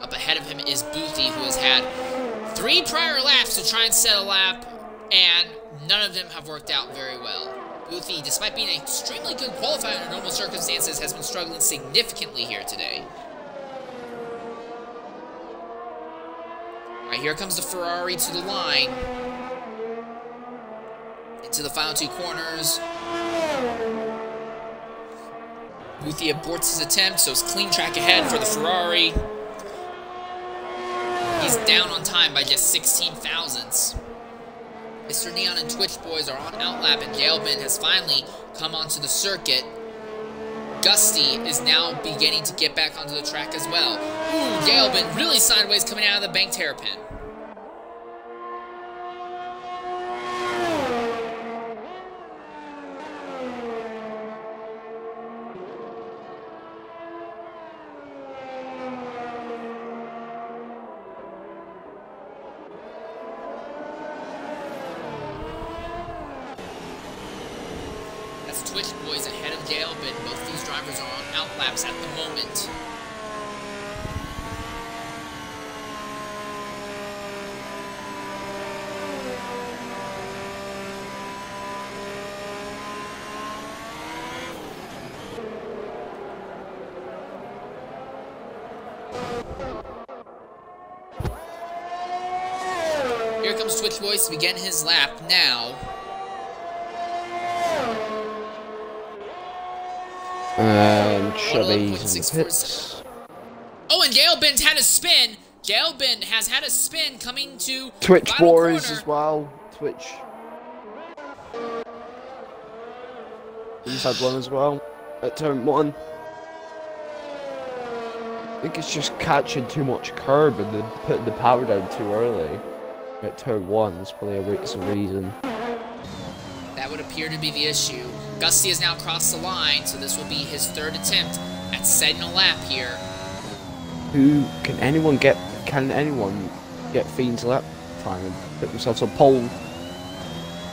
Up ahead of him is Boothie, who has had three prior laps to try and set a lap, and none of them have worked out very well. Boothie, despite being an extremely good qualifier under normal circumstances, has been struggling significantly here today. Alright, here comes the Ferrari to the line. Into the final two corners. Boothie aborts his attempt, so it's clean track ahead for the Ferrari. He's down on time by just 16 thousandths. Mr. Neon and Twitch Boys are on outlap, and Jailbin has finally come onto the circuit. Gusty is now beginning to get back onto the track as well. Ooh, really sideways coming out of the banked hairpin. That's Twitch Boys ahead of Jailbin. Both these drivers are on outlaps at the moment. Here comes Twitch Boys to begin his lap now. And Chubby's in the pits. Oh, and Gale Ben's had a spin. Gale Ben has had a spin coming to Twitch corner. as well. Twitch. He's had one as well at turn one. I think it's just catching too much curb and then putting the power down too early. At turn one is probably a reason. That would appear to be the issue. Gusty has now crossed the line, so this will be his third attempt at setting a lap here. Who can anyone get? Can anyone get Fiend's lap time and put themselves on pole?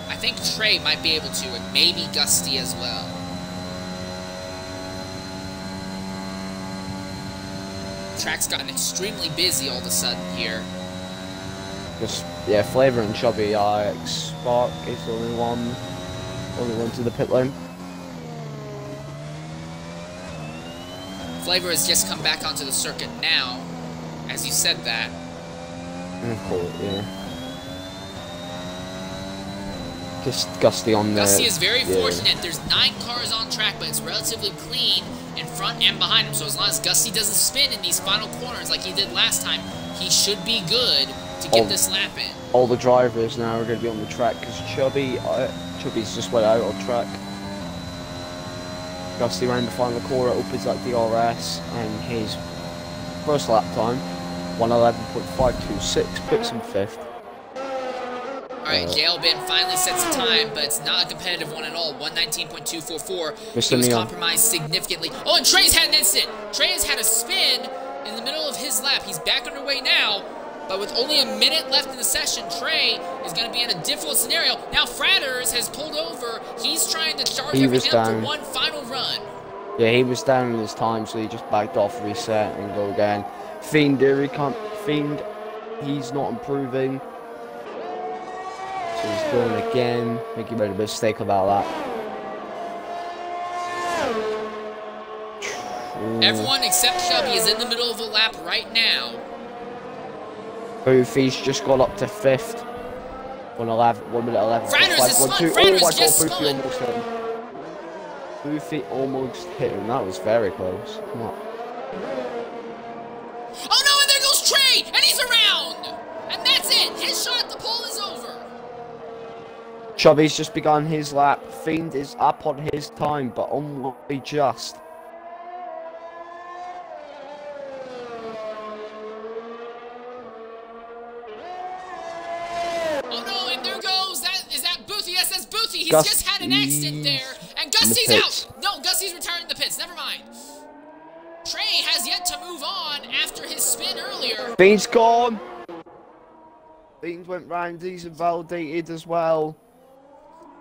I think Trey might be able to, and maybe Gusty as well. Track's gotten extremely busy all of a sudden here. Just yeah, Flavor and Chubby are Spark is the only one, only one to the pit lane. Flavor has just come back onto the circuit now, as you said that. Mm, of course, yeah. Just Gusty on the. Gusty is very yeah. fortunate. There's nine cars on track, but it's relatively clean in front and behind him. So as long as Gusty doesn't spin in these final corners like he did last time, he should be good to get Oh. this lap in. All the drivers now are going to be on the track because Chubby, uh, Chubby's just went out on track. Gusty around the final corner opens up DRS and his first lap time, 111.526, puts him fifth. Alright, Gail Bin finally sets a time, but it's not a competitive one at all. 119.244. Mr. He was compromised significantly. Oh, and Trey's had an instant. Trey has had a spin in the middle of his lap. He's back underway now. But with only a minute left in the session, Trey is going to be in a difficult scenario. Now Fratters has pulled over. He's trying to charge He up was down. for one final run. Yeah, he was down in his time, so he just backed off, reset, and go again. Fiend, he come. Fiend, he's not improving. So he's going again. I think he made a mistake about that. Everyone except Chubby is in the middle of a lap right now. Booth, he's just gone up to fifth. One eleven, one minute eleven. Fratters is one, two. Oh my just god, Boofy almost hit him. Boofy almost hit him. That was very close. Come on. Oh no, and there goes Trey, and he's around. And that's it. His shot the pole is over. Chubby's just begun his lap. Fiend is up on his time, but only just. He's Gus- just had an accident there, and in the Gusty's pits. out. No, Gusty's retiring the pits. Never mind. Trey has yet to move on after his spin earlier. Fiend's gone. Fiend went round. He's invalidated as well.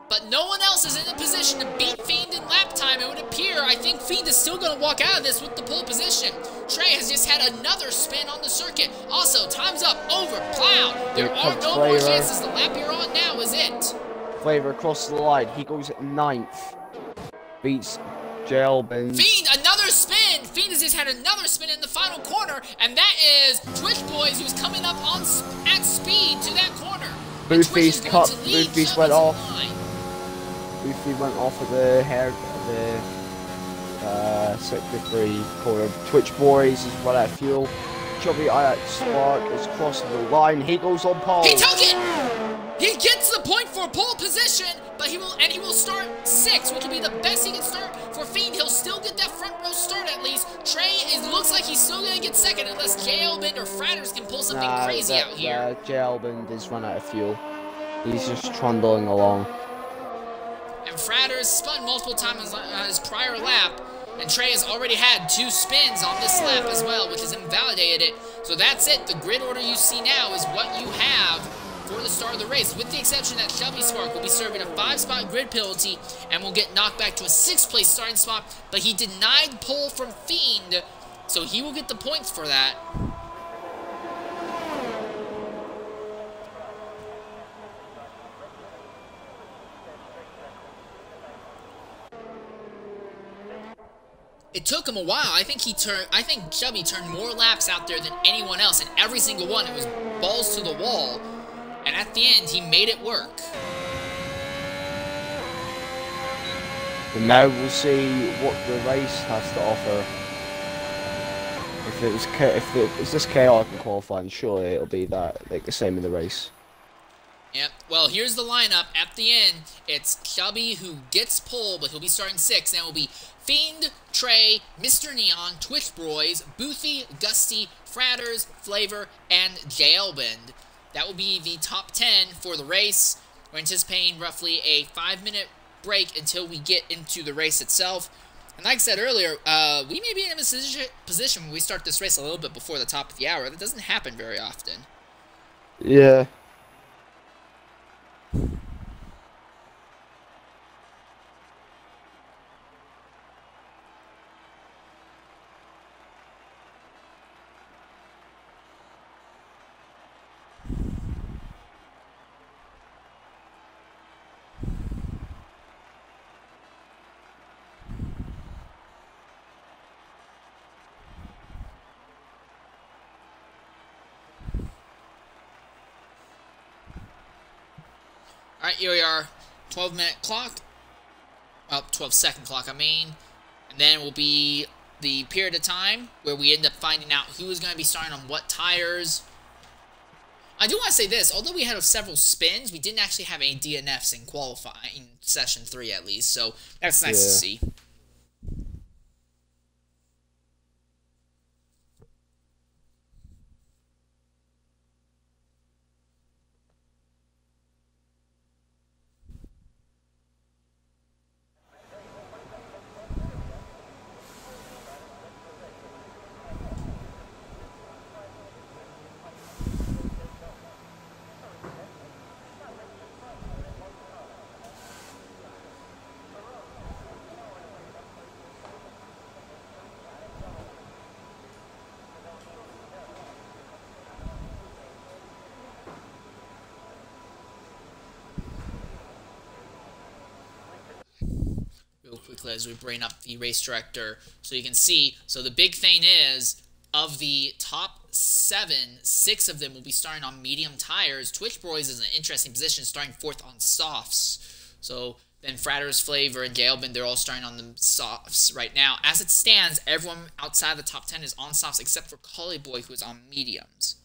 But no one else is in a position to beat Fiend in lap time. It would appear. I think Fiend is still going to walk out of this with the pole position. Trey has just had another spin on the circuit. Also, time's up. Over. Plow. There are no more chances. The lap you're on now is it. Flavor across the line. He goes at ninth. Beats Jailbin. Fiend, another spin! Fiend has just had another spin in the final corner, and that is Twitch Boys, who's coming up on at speed to that corner. And Twitch Boofy's is going cut. to lead Boofy's Chubby's went off. line. Went off of the hair. The uh, sector three corner. Twitch Boys is run out of fuel. Chubby Ajax Spark is crossing the line. He goes on pole. He took it! He gets the point for pole position, but he will and he will start six, which will be the best he can start for Fiend. He'll still get that front row start at least. Trey it looks like he's still gonna get second unless Jailbend or Fratters can pull something Nah, crazy that, out here. Uh, Jailbin is run out of fuel. He's just trundling along. And Fratters spun multiple times on his prior lap, and Trey has already had two spins on this lap as well, which has invalidated it. So that's it. The grid order you see now is what you have for the start of the race, with the exception that Shelby Spark will be serving a five-spot grid penalty and will get knocked back to a sixth-place starting spot, but he denied pole from Fiend, so he will get the points for that. It took him a while. I think he turned. I think Chubby turned more laps out there than anyone else, and every single one it was balls to the wall. And at the end, he made it work. And now we'll see what the race has to offer. If it was if it was just chaotic in qualifying, surely it'll be that like the same in the race. Yep. Well, here's the lineup. At the end, it's Chubby who gets pole, but he'll be starting six. And it will be Fiend, Trey, Mr. Neon, Twitch Boys, Boothy, Gusty, Fratters, Flavor, and Jailbend. That will be the top 10 for the race. We're anticipating roughly a five minute break until we get into the race itself. And like I said earlier, uh, we may be in a position, when we start this race a little bit before the top of the hour. That doesn't happen very often. Yeah. Alright, here we are. 12 minute clock. Well, 12 second clock, I mean. And then will be the period of time where we end up finding out who is going to be starting on what tires. I do want to say this, although we had several spins, we didn't actually have any DNFs in qualifying, session 3 at least, so that's nice to see. real as we bring up the race director so you can see. So the big thing is, of the top seven, six of them will be starting on medium tires. Twitch Boys is an interesting position, starting fourth on softs. So then Fratters Flavor and Galebin, they're all starting on the softs right now. As it stands, everyone outside the top 10 is on softs except for Collie Boy, who is on mediums.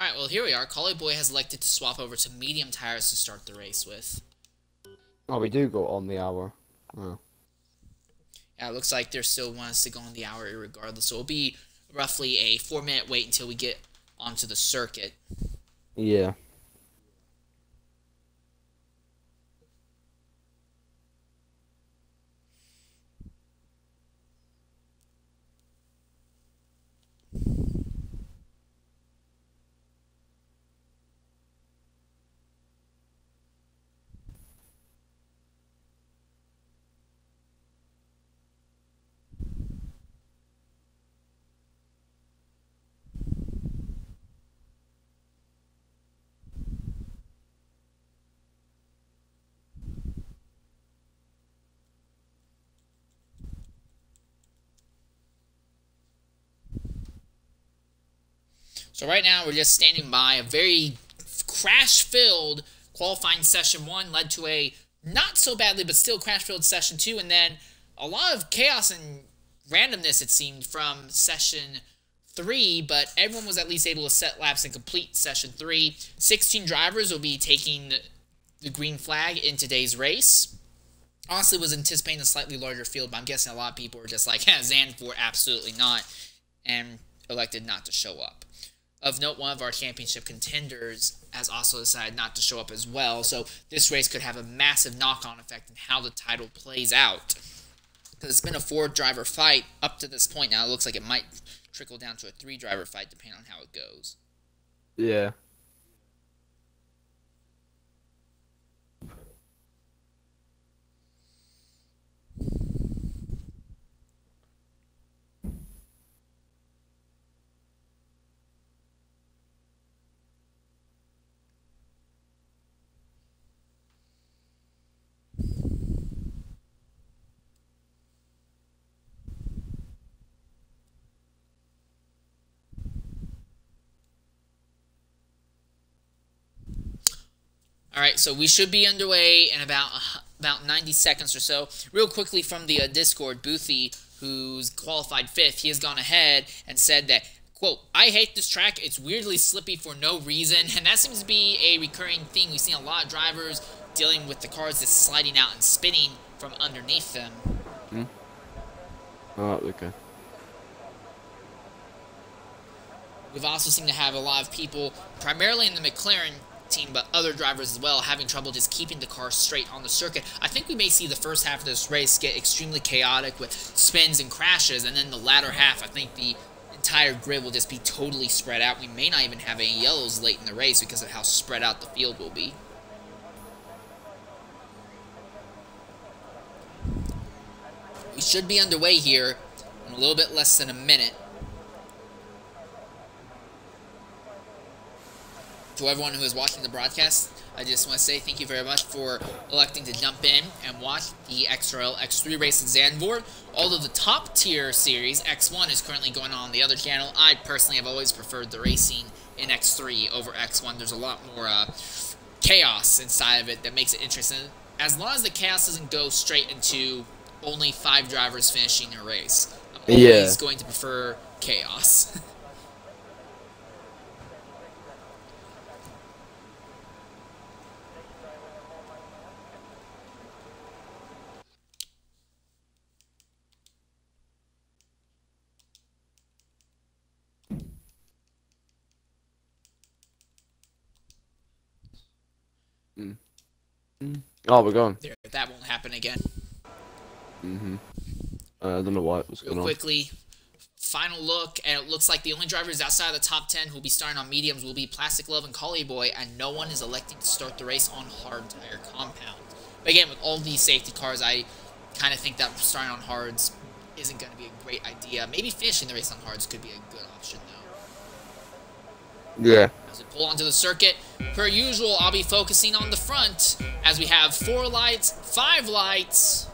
Alright, well here we are. Collie Boy has elected to swap over to medium tires to start the race with. Oh, we do go on the hour. Oh. Yeah, it looks like they still want us to go on the hour regardless. So it'll be roughly a four minute wait until we get onto the circuit. Yeah. So right now we're just standing by a very crash-filled qualifying session one led to a not so badly but still crash-filled session two, and then a lot of chaos and randomness it seemed from session three, but everyone was at least able to set laps and complete session three. 16 drivers will be taking the green flag in today's race. Honestly, was anticipating a slightly larger field, but I'm guessing a lot of people were just like, [LAUGHS] yeah, Zandvoort, absolutely not, and elected not to show up. Of note, one of our championship contenders has also decided not to show up as well, so this race could have a massive knock-on effect in how the title plays out. Because it's been a four-driver fight up to this point. Now it looks like it might trickle down to a three-driver fight depending on how it goes. Yeah. All right, so we should be underway in about uh, about 90 seconds or so. Real quickly from the uh, Discord, Boothy, who's qualified fifth, he has gone ahead and said that, quote, I hate this track. It's weirdly slippy for no reason. And that seems to be a recurring thing. We've seen a lot of drivers dealing with the cars just sliding out and spinning from underneath them. Hmm? Oh, okay. We've also seen to have a lot of people, primarily in the McLaren team, but other drivers as well, having trouble just keeping the car straight on the circuit. I think we may see the first half of this race get extremely chaotic with spins and crashes, and then the latter half, I think the entire grid will just be totally spread out. We may not even have any yellows late in the race because of how spread out the field will be. We should be underway here in a little bit less than a minute. To everyone who is watching the broadcast, I just want to say thank you very much for electing to jump in and watch the XRL X3 race in Zandvoort. Although the top tier series, X1, is currently going on on the other channel, I personally have always preferred the racing in X3 over X1. There's a lot more uh, chaos inside of it that makes it interesting. As long as the chaos doesn't go straight into only five drivers finishing a race, I'm always yeah. going to prefer chaos. [LAUGHS] Oh, we're going. There, that won't happen again. Mm-hmm. Uh, I don't know what was Real going on. quickly, final look, and it looks like the only drivers outside of the top 10 who will be starting on mediums will be Plastic Love and Collie Boy, and no one is electing to start the race on hard tire compound. But again, with all these safety cars, I kind of think that starting on hards isn't going to be a great idea. Maybe finishing the race on hards could be a good option, though. Yeah. As we pull onto the circuit, per usual, I'll be focusing on the front as we have four lights, five lights.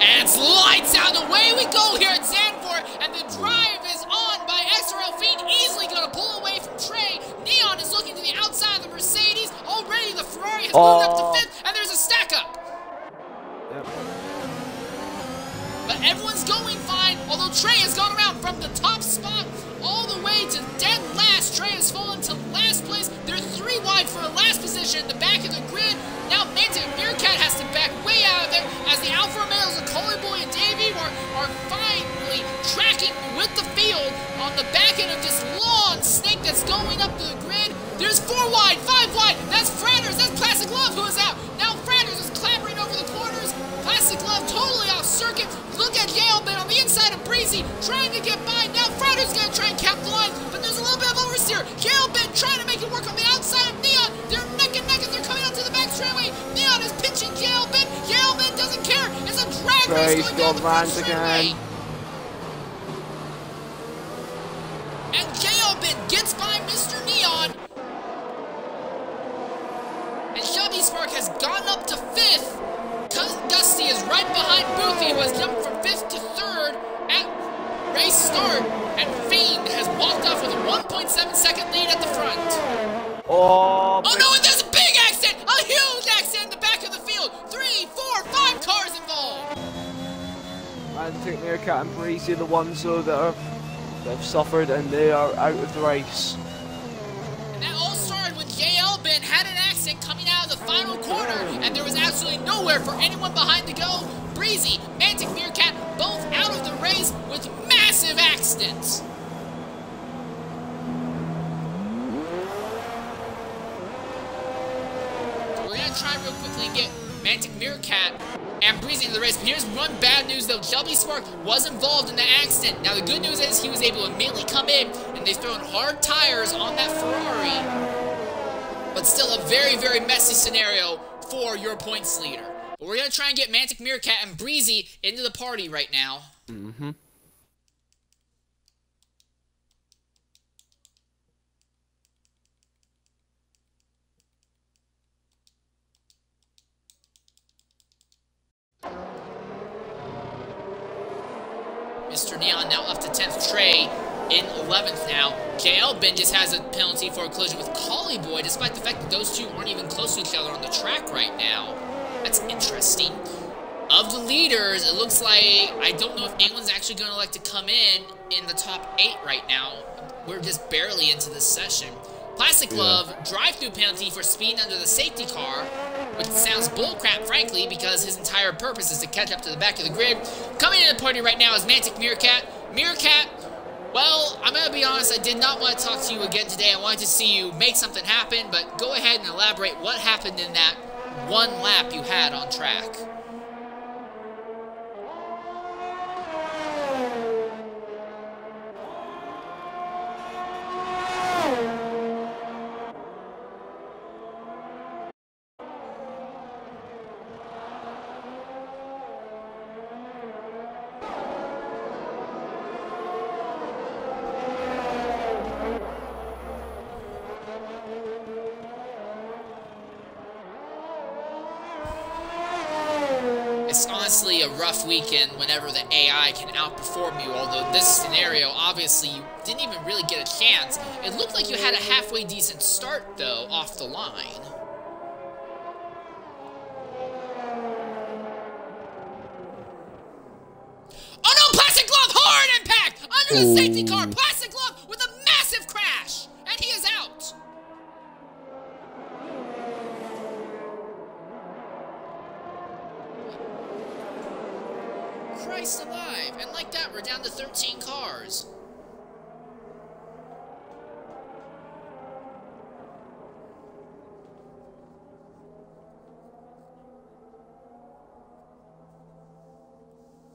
And it's lights out, away we go here at Zandvoort, and the drive is on by SRL Fiend, easily going to pull away from Trey. Neon is looking to the outside of the Mercedes. Already the Ferrari has moved up Oh. to fifth, and there's a stack up. Yep. But everyone's going fine, although Trey has gone around from the top spot all the way to dead last. Trey has fallen to last place. They're three wide for a last position in the back of the grid. Now Mantic and Meerkat has to back way out of there as the Alfa Romeos and Collie Boy and Davey are, are finally tracking with the field on the back end of this long snake that's going up to the grid. There's four wide, five wide. That's Fratters. That's Plastic Love who is out. Now Fratters Totally off circuit. Look at Yalebin on the inside of Breezy trying to get by. Now Fratters gonna try and cap the line, but there's a little bit of oversteer. Yalebin trying to make it work on the outside of Neon. They're neck and neck as they're coming onto the back straightaway. Neon is pitching pinching Yalebin. Yalebin doesn't care. It's a drag race going down the front straightaway. again. Though that are that have suffered and they are out of the race. And that all started when JL Ben had an accident coming out of the final corner, and there was absolutely nowhere for anyone behind to go. Breezy, Mantic Meerkat, both out of the race with massive accidents. We're gonna try real quickly and get Mantic Meerkat and Breezy into the race. But here's one bad news though. Shelby Spark was involved in Now the good news is he was able to immediately come in and they've thrown hard tires on that Ferrari. But still a very, very messy scenario for your points leader. But we're gonna try and get Mantic Meerkat and Breezy into the party right now. Mm-hmm. Mr. Neon now up to 10th. Trey in 11th now. JL Ben just has a penalty for a collision with Collie Boy, despite the fact that those two aren't even close to each other on the track right now. That's interesting. Of the leaders, it looks like I don't know if anyone's actually going to like to come in in the top eight right now. We're just barely into this session. Plastic Love, drive-through penalty for speeding under the safety car, which sounds bullcrap, frankly, because his entire purpose is to catch up to the back of the grid. Coming in the party right now is Mantic Meerkat. Meerkat, well, I'm gonna be honest, I did not want to talk to you again today. I wanted to see you make something happen, but go ahead and elaborate what happened in that one lap you had on track. It's honestly a rough weekend whenever the AI can outperform you, although this scenario, obviously, you didn't even really get a chance. It looked like you had a halfway decent start, though, off the line. Oh no, Plastic Love, hard impact! Under the safety car, Plastic Love with a massive crash! And he is out! Alive! And like that, we're down to 13 cars.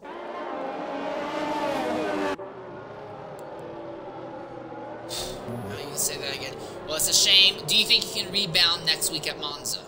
[SIGHS] say that again. Well, it's a shame. Do you think you can rebound next week at Monza?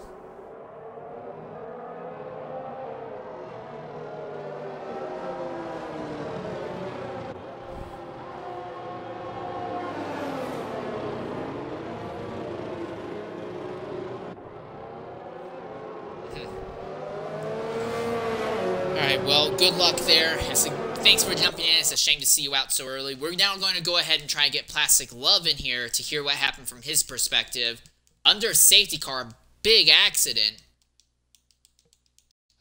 Alright, well, good luck there. thanks for jumping in. It's a shame to see you out so early. We're now going to go ahead and try and get Plastic Love in here to hear what happened from his perspective. Under safety car, big accident.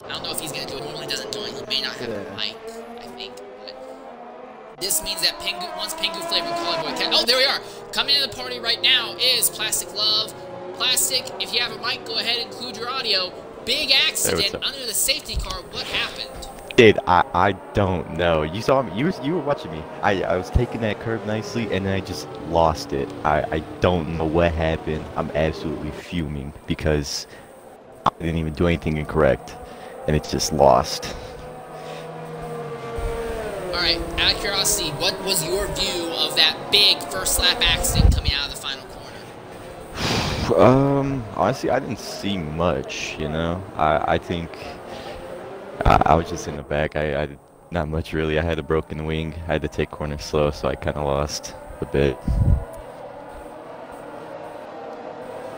I don't know if he's going to do it. He normally doesn't do it. He may not have yeah. a mic, I think. But this means that Pingu, once Pingu Flavor Collie Boy can... Oh, there we are! Coming to the party right now is Plastic Love. Plastic, if you have a mic, go ahead and include your audio. Big accident under the safety car. What happened? Dude, I, I don't know. You saw me. You you were watching me. I, I was taking that curve nicely, and then I just lost it. I, I don't know what happened. I'm absolutely fuming because I didn't even do anything incorrect, and it's just lost. All right. Out of curiosity, what was your view of that big first lap accident coming out of the final? Corner? [SIGHS] um, honestly, I didn't see much. You know, I I think I, I was just in the back. I, I not much really. I had a broken wing. I had to take corner slow, so I kind of lost a bit.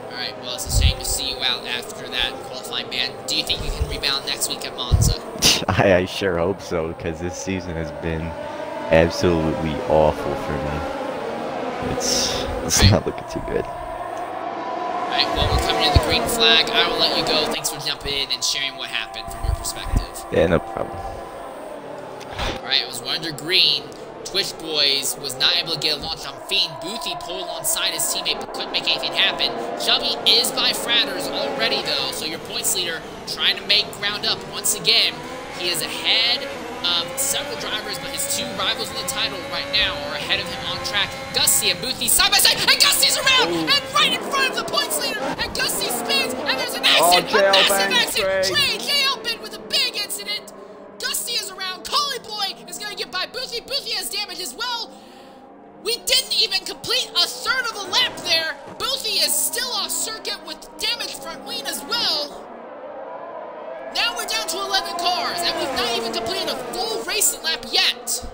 Alright, well, it's a shame to see you out after that qualifying ban. Do you think you can rebound next week at Monza? [LAUGHS] I, I sure hope so, because this season has been absolutely awful for me. It's, it's right. not looking too good. Alright, well, we're coming to the green flag. I will let you go. Thanks for jumping in and sharing what happened from your perspective. Yeah, no problem. Alright, it was Wonder Green. Twitch Boys was not able to get a launch on Fiend. Boothie pulled alongside his teammate but couldn't make anything happen. Chubby is by Fratters already, though, so your points leader trying to make ground up once again. He is ahead of several drivers, but his two rivals in the title right now are ahead of him on track. Gusty and Boothie side by side, and Gusty's around, Ooh. and right in front of the points leader, and Gusty spins, and there's an accident, oh, a massive accident. Trey, Trey Elbin with a big Gusty is around, Collie Boy is going to get by Boothie. Boothie has damage as well. We didn't even complete a third of a lap there. Boothie is still off circuit with damaged front wing as well. Now we're down to 11 cars, and we've not even completed a full racing lap yet.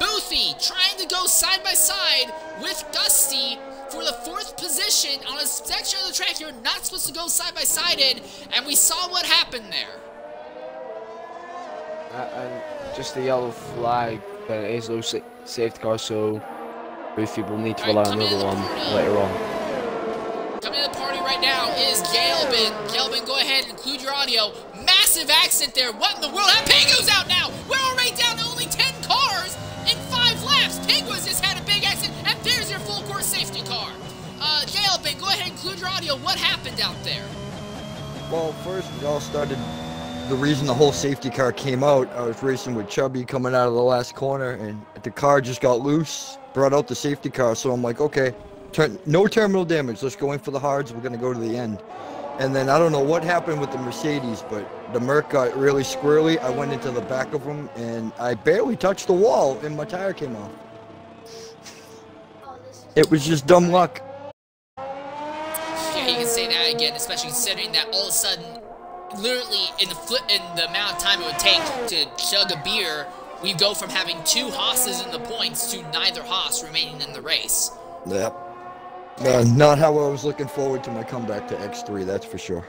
Boothie trying to go side by side with Gusty for the fourth position on a section of the track you're not supposed to go side by side in, and we saw what happened there. Uh, and just the yellow flag, but it is low safety car, so Boothie will need to rely on another one later on Coming to the party right now is Galvin. Galvin, go ahead and include your audio. Massive accident there. What in the world? And Pingu's out now. We're already down to only 10 cars in five laps. Pingu's just Galvin, go ahead and include your audio. What happened out there? Well, first it all started. The reason the whole safety car came out, I was racing with Chubby coming out of the last corner, and the car just got loose, brought out the safety car. So I'm like, okay, no terminal damage. Let's go in for the hards. We're going to go to the end. And then I don't know what happened with the Mercedes, but the Merc got really squirrely. I went into the back of them, and I barely touched the wall, and my tire came off. Oh, it was just dumb luck. Yeah, you can say that again, especially considering that all of a sudden, literally in the flip, in the amount of time it would take to chug a beer, we go from having two Haas's in the points to neither Haas remaining in the race. Yep. Uh, not how I was looking forward to my comeback to X3, that's for sure.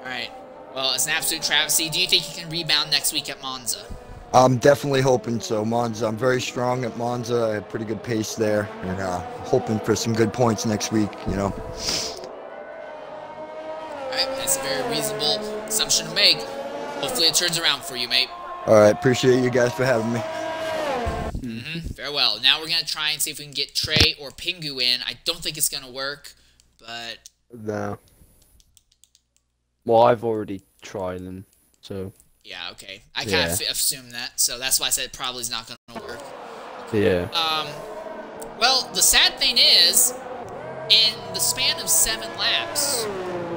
Alright. Well, it's an absolute travesty. Do you think you can rebound next week at Monza? I'm definitely hoping so. Monza, I'm very strong at Monza. I have pretty good pace there. And uh, hoping for some good points next week, you know. Alright, that's a very reasonable assumption to make. Hopefully it turns around for you, mate. Alright, appreciate you guys for having me. Mm-hmm. Farewell. Now we're gonna try and see if we can get Trey or Pingu in. I don't think it's gonna work, but no. Well, I've already tried them, so. Yeah. Okay. I kind of assumed that, so that's why I said probably is not gonna work. Yeah. Um. Well, the sad thing is, in the span of seven laps,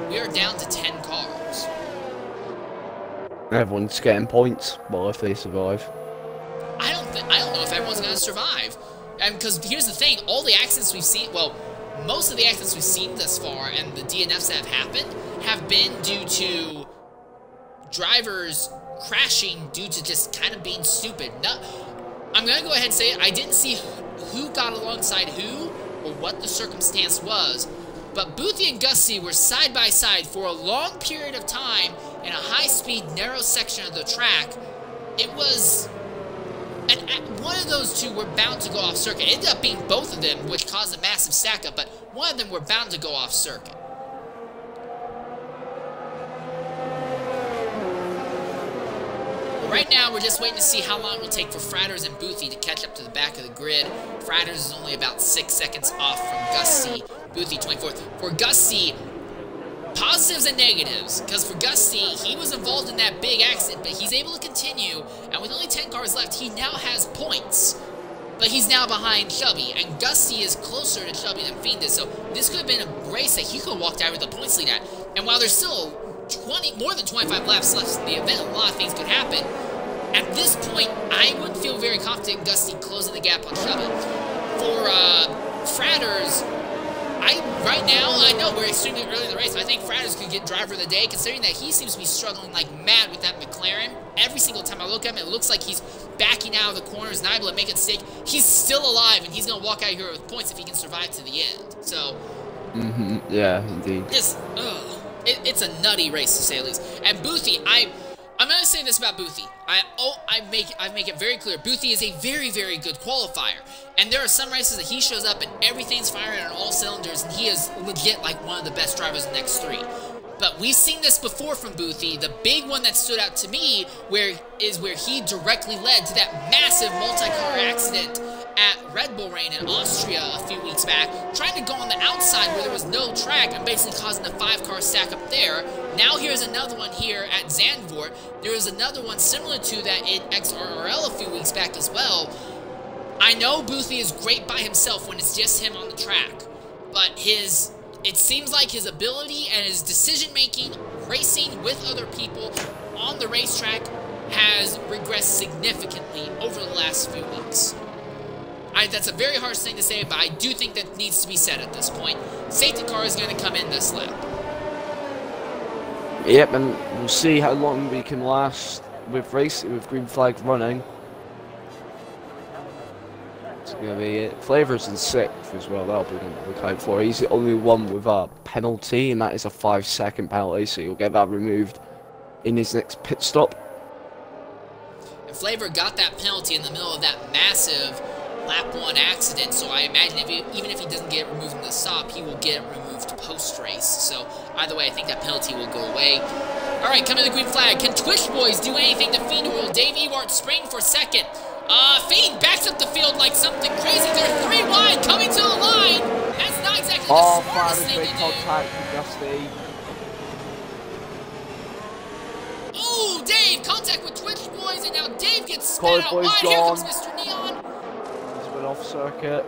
we are down to ten cars. Everyone's getting points, well, if they survive. I don't think I don't know if everyone's gonna to survive. And because here's the thing, all the accidents we've seen, well, most of the accidents we've seen thus far and the DNFs that have happened have been due to drivers crashing due to just kind of being stupid. I'm going to go ahead and say it. I didn't see who got alongside who or what the circumstance was, but Boothie and Gusty were side by side for a long period of time in a high-speed, narrow section of the track. It was... And one of those two were bound to go off circuit. It ended up being both of them, which caused a massive stack up, but one of them were bound to go off circuit. Right now, we're just waiting to see how long it will take for Fratters and Boothie to catch up to the back of the grid. Fratters is only about 6 seconds off from Gusty. Boothie 24th. For Gusty, positives and negatives. Because for Gusty, he was involved in that big accident, but he's able to continue. And with only 10 cars left, he now has points. But he's now behind Chubby, and Gusty is closer to Chubby than Fiend is. So this could have been a race that he could have walked out with the points lead at. And while there's still 20, more than 25 laps left in the event, a lot of things could happen. At this point, I wouldn't feel very confident in Gusty closing the gap on Chubby. For uh, Fratters, I right now, I know we're extremely early in the race, but I think Fratters could get driver of the day, considering that he seems to be struggling like mad with that McLaren. Every single time I look at him, it looks like he's backing out of the corners, not able to make a mistake. He's still alive, and he's going to walk out here with points if he can survive to the end. So... Mm-hmm. Yeah, indeed. Just, ugh it, it's a nutty race to say the least. And Boothie, I, I'm gonna say this about Boothie. I oh, I make I make it very clear. Boothie is a very very good qualifier, and there are some races that he shows up and everything's firing on all cylinders, and he is legit like one of the best drivers in the X3. But we've seen this before from Boothie. The big one that stood out to me where is where he directly led to that massive multi-car accident at Red Bull Ring in Austria a few weeks back, trying to go on the outside where there was no track and basically causing a five-car stack up there. Now here's another one here at Zandvoort. There was another one similar to that in XRRL a few weeks back as well. I know Boothie is great by himself when it's just him on the track, but his it seems like his ability and his decision making, racing with other people on the racetrack, has regressed significantly over the last few weeks. I, that's a very harsh thing to say, but I do think that needs to be said at this point. Safety car is going to come in this lap. Yep, and we'll see how long we can last with racing, with green flag running. It's going to be it. Flavors in sixth as well, that'll be look out for. He's the only one with a penalty, and that is a five second penalty, so you'll get that removed in his next pit stop. And Flavor got that penalty in the middle of that massive lap one accident, so I imagine if he, even if he doesn't get it removed in the stop, he will get it removed post-race. So either way, I think that penalty will go away. All right, coming to the green flag. Can Twitch Boys do anything to Fiend Will Dave Ewart spring for second? Uh, Fiend backs up the field like something crazy. They're three wide coming to the line. That's not exactly oh, the smartest thing to do. Ooh, Dave, contact with Twitch Boys, and now Dave gets sped out wide. Here comes Mr. Neon off circuit.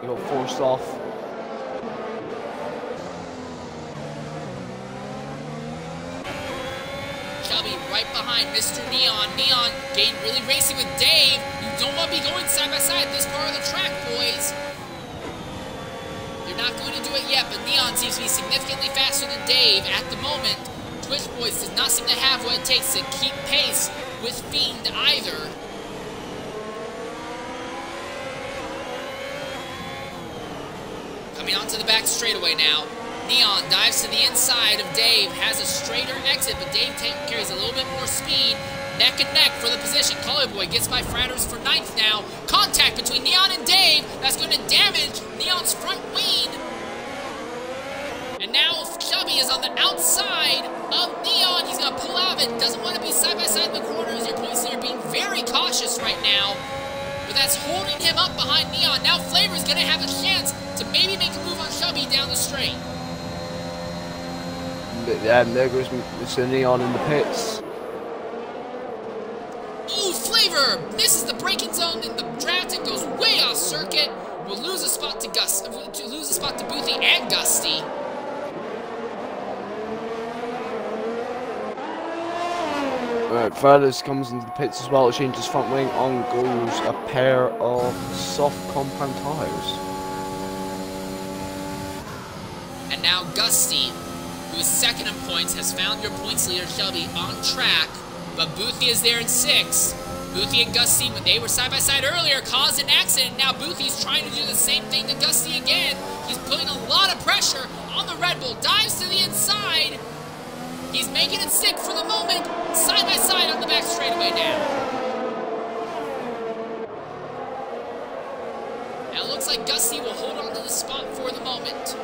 He got forced off. Chubby right behind Mr. Neon. Neon getting really racing with Dave. You don't want to be going side by side this part of the track, boys. You're not going to do it yet, but Neon seems to be significantly faster than Dave at the moment. Twitch Boys does not seem to have what it takes to keep pace with Fiend either. Coming onto the back straightaway now. Neon dives to the inside of Dave, has a straighter exit, but Dave carries a little bit more speed. Neck and neck for the position. Boy gets by Fratters for ninth now. Contact between Neon and Dave. That's going to damage Neon's front wing. And now Chubby is on the outside of Neon. He's going to pull out of it. Doesn't want to be side by side in the corners. Your points are being very cautious right now. But that's holding him up behind Neon. Now Flavor's going to have a chance to maybe make a move on Chubby down the straight. Yeah, there goes Mr. Neon in the pits. Ooh, Flavor misses the braking zone in the draft and goes way off circuit. We'll lose a spot to Gus, to lose a spot to Boothie and Gusty. Right, comes into the pits as well, changes front wing, on goes a pair of soft compound tyres. And now Gusty, who is second in points, has found your points leader Shelby on track, but Boothie is there in sixth. Boothie and Gusty, when they were side by side earlier, caused an accident. Now Boothie's trying to do the same thing to Gusty again. He's putting a lot of pressure on the Red Bull, dives to the inside. He's making it stick for the moment, side by side on the back straightaway now. Now it looks like Gusty will hold on to the spot for the moment.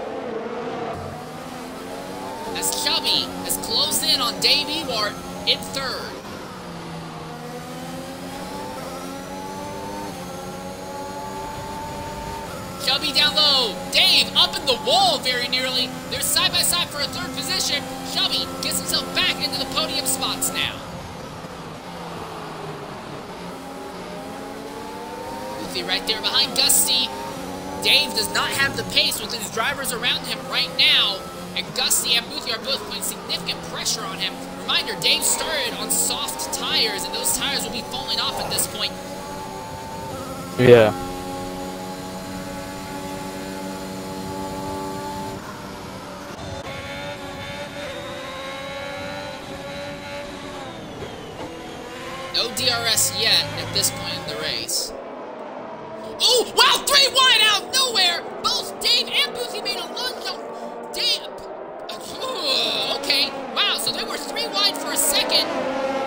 As Chubby has closed in on Dave Ewart in third. Chubby down low. Dave up in the wall very nearly. They're side by side for a third position. Chubby gets himself back into the podium spots now. Goofy right there behind Gusty. Dave does not have the pace with his drivers around him right now. And Gusty and Boothie are both putting significant pressure on him. Reminder, Dave started on soft tires, and those tires will be falling off at this point. Yeah. No DRS yet at this point in the race. Oh, wow, three wide out of nowhere! Both Dave and Boothie made a lunge on Dave. Uh, okay, wow, so they were three wide for a second.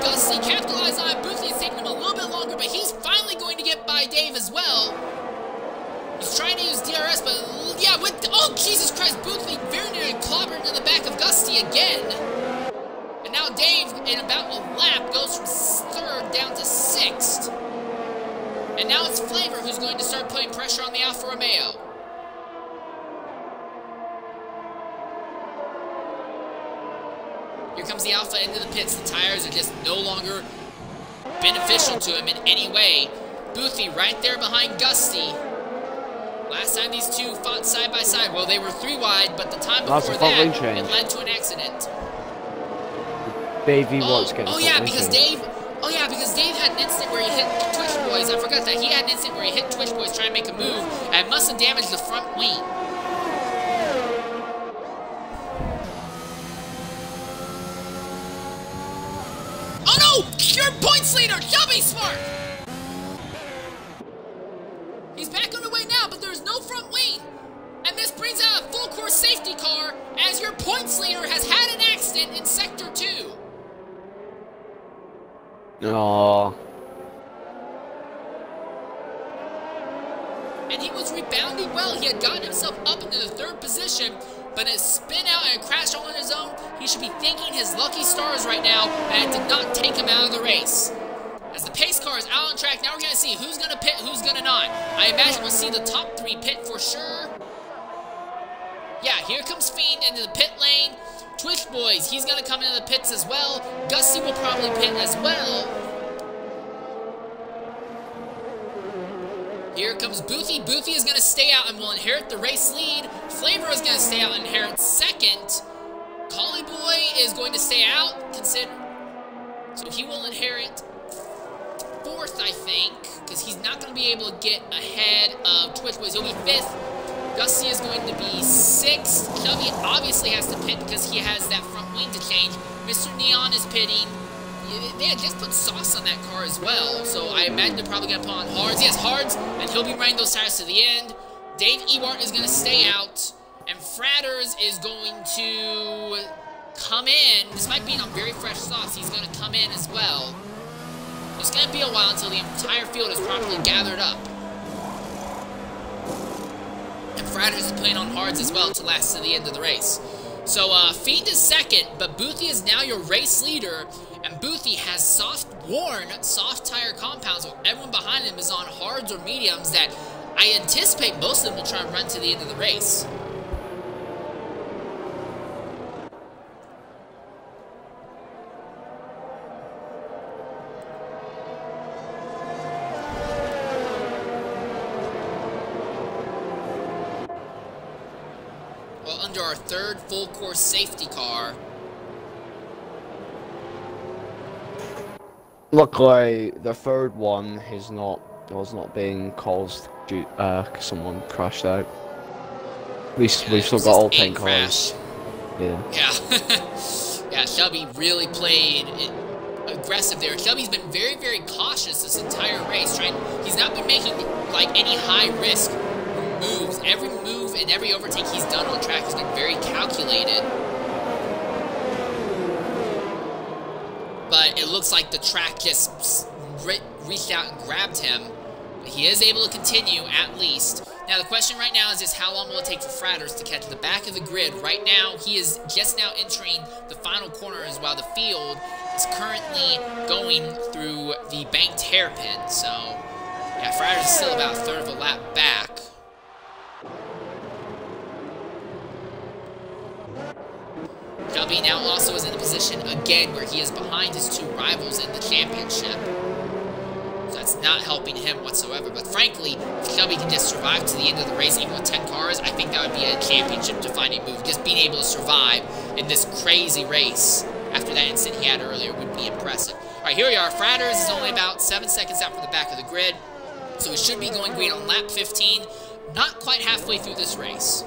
Gusty capitalized on it. Boothie is taking him a little bit longer, but he's finally going to get by Dave as well. He's trying to use DRS, but yeah, with, oh, Jesus Christ, Boothie very nearly clobbered into the back of Gusty again. Now Dave, in about a lap, goes from third down to sixth. And now it's Flavor who's going to start putting pressure on the Alfa Romeo. Here comes the Alpha into the pits. The tires are just no longer beneficial to him in any way. Boothie right there behind Gusty. Last time these two fought side by side, well, they were three wide, but the time before a front wing that, it led to an accident. Dave Oh, Ewart's getting oh yeah, because. Dave. Oh yeah, because Dave had an instant where he hit Twitch Boys. I forgot that he had an instant where he hit Twitch Boys trying to make a move, and must have damaged the front wing. Oh no! Your points leader, Chubby Smart. He's back on the way now, but there's no front wing. And this brings out a full course safety car as your points leader has had an accident in Sector 2. Aw. and he was rebounding well. He had gotten himself up into the third position, but it spin out and crashed all on his own. He should be thanking his lucky stars right now, and it did not take him out of the race. As the pace car is out on track, now we're going to see who's going to pit, who's going to not. I imagine we'll see the top three pit for sure. Yeah, here comes Fiend into the pit lane. Twitch Boys, he's going to come into the pits as well. Gusty will probably pit as well. Here comes Boothie. Boothie is going to stay out and will inherit the race lead. Flavor is going to stay out and inherit second. Collie Boy is going to stay out, consider. So he will inherit fourth, I think, because he's not going to be able to get ahead of Twitch Boys. He'll be fifth. Gusty is going to be sixth. Chubby obviously has to pit because he has that front wing to change. Mr. Neon is pitting. They had just put sauce on that car as well, so I imagine they're probably going to put on hards. Yes, hards, and he'll be running those tires to the end. Dave Ewart is going to stay out, and Fratters is going to come in. Despite being on very fresh sauce, he's going to come in as well. It's going to be a while until the entire field is properly gathered up. And Fratters is playing on hards as well to last to the end of the race. So, uh, Fiend is second, but Boothie is now your race leader, and Boothie has soft, worn, soft tire compounds, while everyone behind him is on hards or mediums that I anticipate most of them will try and run to the end of the race. Well, under our third full course safety car, Luckily, the third one is not was not being caused due uh someone crashed out. At least Yeah, we've still got all ten cars. Yeah. Yeah. [LAUGHS] yeah, Shelby really played it aggressive there. Shelby's been very, very cautious this entire race. Trying, he's not been making like any high risk moves. Every move and every overtake he's done on track has been very calculated. But it looks like the track just re- reached out and grabbed him. But he is able to continue at least. Now the question right now is just how long will it take for Fratters to catch the back of the grid? Right now, he is just now entering the final corners while the field is currently going through the banked hairpin. So, yeah, Fratters is still about a third of a lap back. Shelby now also is in a position again where he is behind his two rivals in the championship. So that's not helping him whatsoever. But frankly, if Shelby can just survive to the end of the race, even with 10 cars, I think that would be a championship defining move. Just being able to survive in this crazy race after that incident he had earlier would be impressive. All right, here we are. Fratters is only about seven seconds out from the back of the grid. So he should be going green on lap 15. Not quite halfway through this race.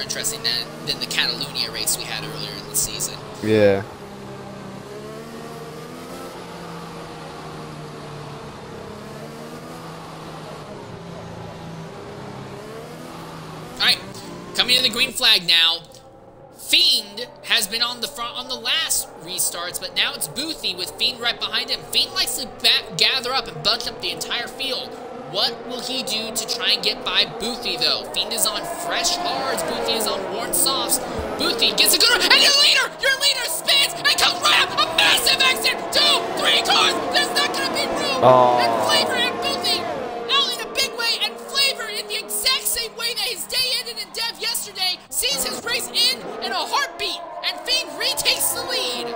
More interesting than, than the Catalunya race we had earlier in the season. Yeah. Alright, coming to the green flag now. Fiend has been on the front on the last restarts, but now it's Boothie with Fiend right behind him. Fiend likes to back, gather up and bunch up the entire field. What will he do to try and get by Boothie, though? Fiend is on fresh hards. Boothie is on worn softs. Boothie gets a good run, and your leader, your leader spins and comes right up. A massive exit. Two, three cars. There's not going to be room. Oh. And Flavor and Boothie out in a big way, and Flavor in the exact same way that his day ended in Dev yesterday sees his race in in a heartbeat, and Fiend retakes the lead.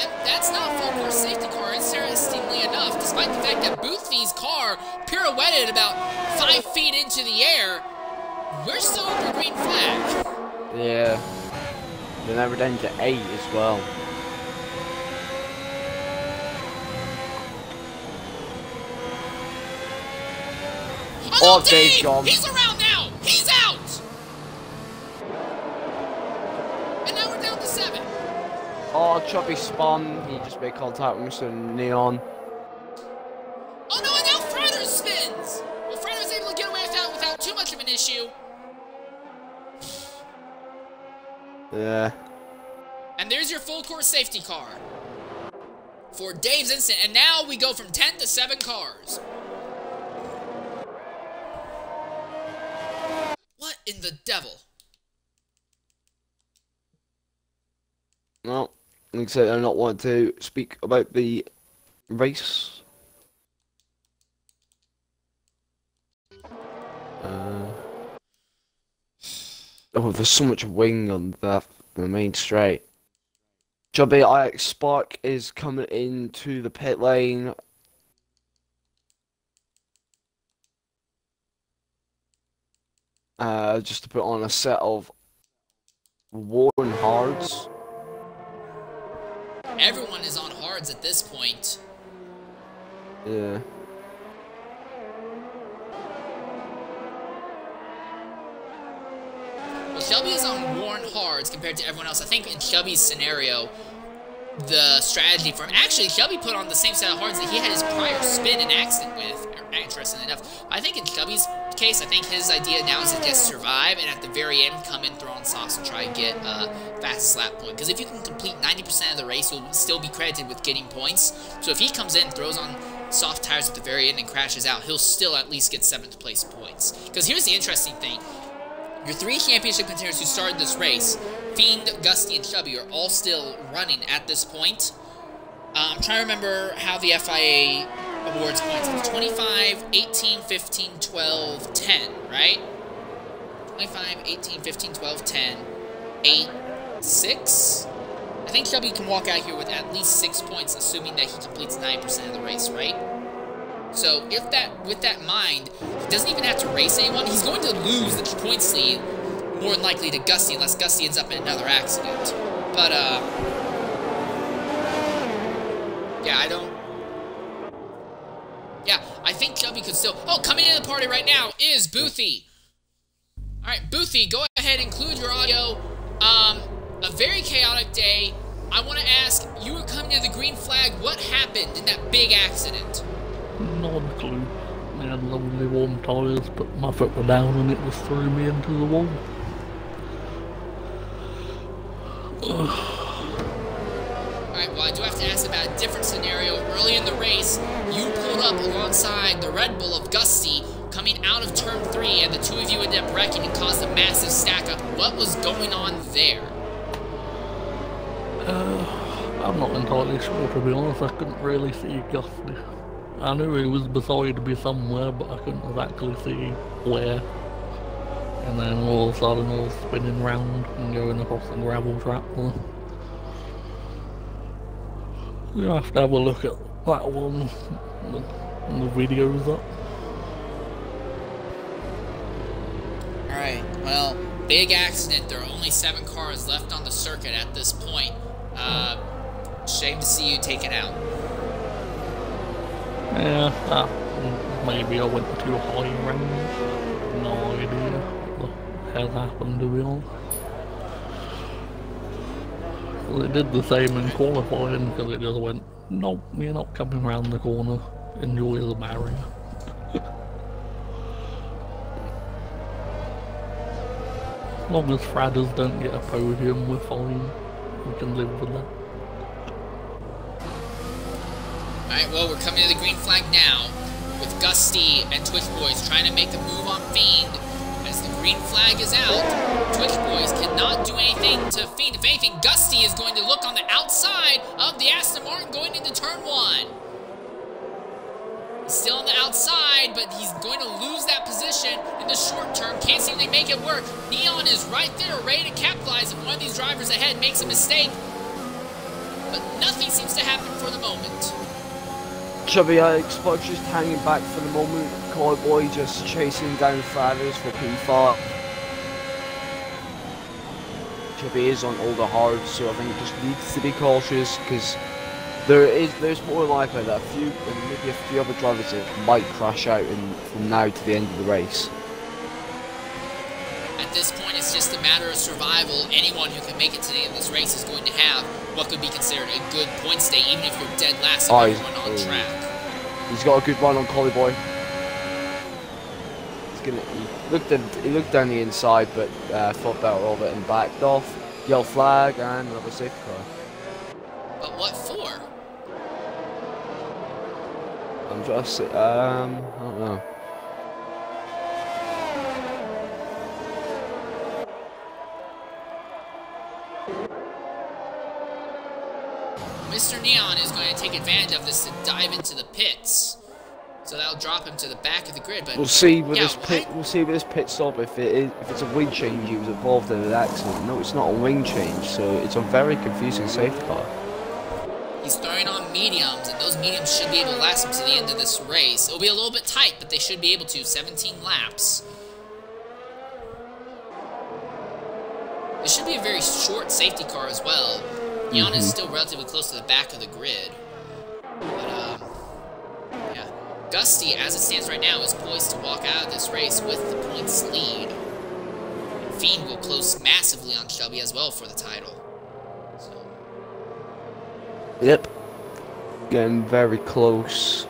And that's not a full course safety car, interestingly enough, despite the fact that Boothie's car pirouetted about five feet into the air. We're still under green flag. Yeah. Then they were down to eight as well. Oh, Dave! gone. He's around now! He's out! And now we're down to seven. Oh, Chubby spun. He just made contact with Mr. Neon. Oh no, and now Frater spins! Well, Frater was able to get away with that without too much of an issue. Yeah. And there's your full course safety car. For Dave's instant. And now we go from 10 to 7 cars. What in the devil? Well, like I said, I not want to speak about the race. Uh, oh, there's so much wing on the, the main straight. Chubby IX Spark is coming into the pit lane. Uh, just to put on a set of worn hards. Everyone is on hards at this point. Yeah. Well, Shelby is on worn hards compared to everyone else. I think in Shelby's scenario, the strategy for him. Actually, Shelby put on the same set of hards that he had his prior spin and accident with. Interesting enough, I think in Shelby's case, I think his idea now is to just survive and at the very end come in, throw on softs, and try and get uh, a fastest lap point. Because if you can complete 90% of the race, you'll still be credited with getting points. So if he comes in, throws on soft tires at the very end, and crashes out, he'll still at least get seventh place points. Because here's the interesting thing: your three championship contenders who started this race, Fiend, Gusty, and Chubby, are all still running at this point. Uh, I'm trying to remember how the FIA awards points. It's 25, 18, 15, 12, 10, right? 25, 18, 15, 12, 10, 8, 6. I think Chubby can walk out here with at least 6 points, assuming that he completes 9% of the race, right? So if that, with that mind, he doesn't even have to race anyone. He's going to lose the points lead more than likely to Gusty unless Gusty ends up in another accident. But, uh... Yeah, I don't... Yeah, I think Chubby could still... Oh, coming into the party right now is Boothie. Alright, Boothie, go ahead, include your audio. Um, a very chaotic day. I want to ask, you were coming to the green flag. What happened in that big accident? Not a clue. I had lovely warm tyres, but my foot were down and it was throwing me into the wall. Alright, well, I do have to ask about a different scenario. Early in the race, you pulled up alongside the Red Bull of Gusty coming out of turn three, and the two of you ended up wrecking and caused a massive stack up. What was going on there? Uh, I'm not entirely sure, to be honest. I couldn't really see Gusty. I knew he was beside be somewhere, but I couldn't exactly see where. And then all of a sudden was spinning round and going across the gravel trap. You have to have a look at that one and the videos up. Alright, well, big accident. There are only seven cars left on the circuit at this point. Uh, shame to see you taken out. Yeah, maybe I went too high range. No idea what the hell happened to be honest. Well, it did the same in qualifying because it just went, nope, you're not coming around the corner. Enjoy the barrier. as [LAUGHS] long as Fratters don't get a podium, we're fine. We can live with that. Alright, well, we're coming to the green flag now with Gusty and Twitch Boys trying to make a move on Fiend. As the green flag is out, Twitch Boys cannot do anything to Fiend. If anything, Gusty is going to look on the outside of the Aston Martin going into turn one. Still on the outside, but he's going to lose that position in the short term. Can't seem to make it work. Neon is right there, ready to capitalize if one of these drivers ahead makes a mistake. But nothing seems to happen for the moment. Chubby Xbox just hanging back for the moment. Collie Boy just chasing down Fratters for P4. Chubby is on all the hard, so I think just needs to be cautious because there is there's more likely that a few maybe a few other drivers that might crash out in, from now to the end of the race. At this point, it's just a matter of survival. Anyone who can make it to the end of this race is going to have what could be considered a good points day, even if you're dead last Oh, everyone on oh. track. He's got a good run on Collie Boy. He's gonna. He looked in, he looked down the inside, but uh, thought better of it and backed off. Yellow flag and another safety car. But what for? I'm just um I don't know. Mr. Neon is going to take advantage of this to dive into the pits. So that'll drop him to the back of the grid. But We'll see with Yeah, this pit. what? We'll see with this pit stop if it is if it's a wing change. He was involved in an accident. No, it's not a wing change, so it's a very confusing safety car. he's throwing on mediums, and those mediums should be able to last him to the end of this race. It'll be a little bit tight, but they should be able to. 17 laps. This should be a very short safety car as well. Neon is Mhm. still relatively close to the back of the grid. But, um, yeah. Gusty, as it stands right now, is poised to walk out of this race with the points lead. Fiend will close massively on Shelby as well for the title. So, Yep. Getting very close.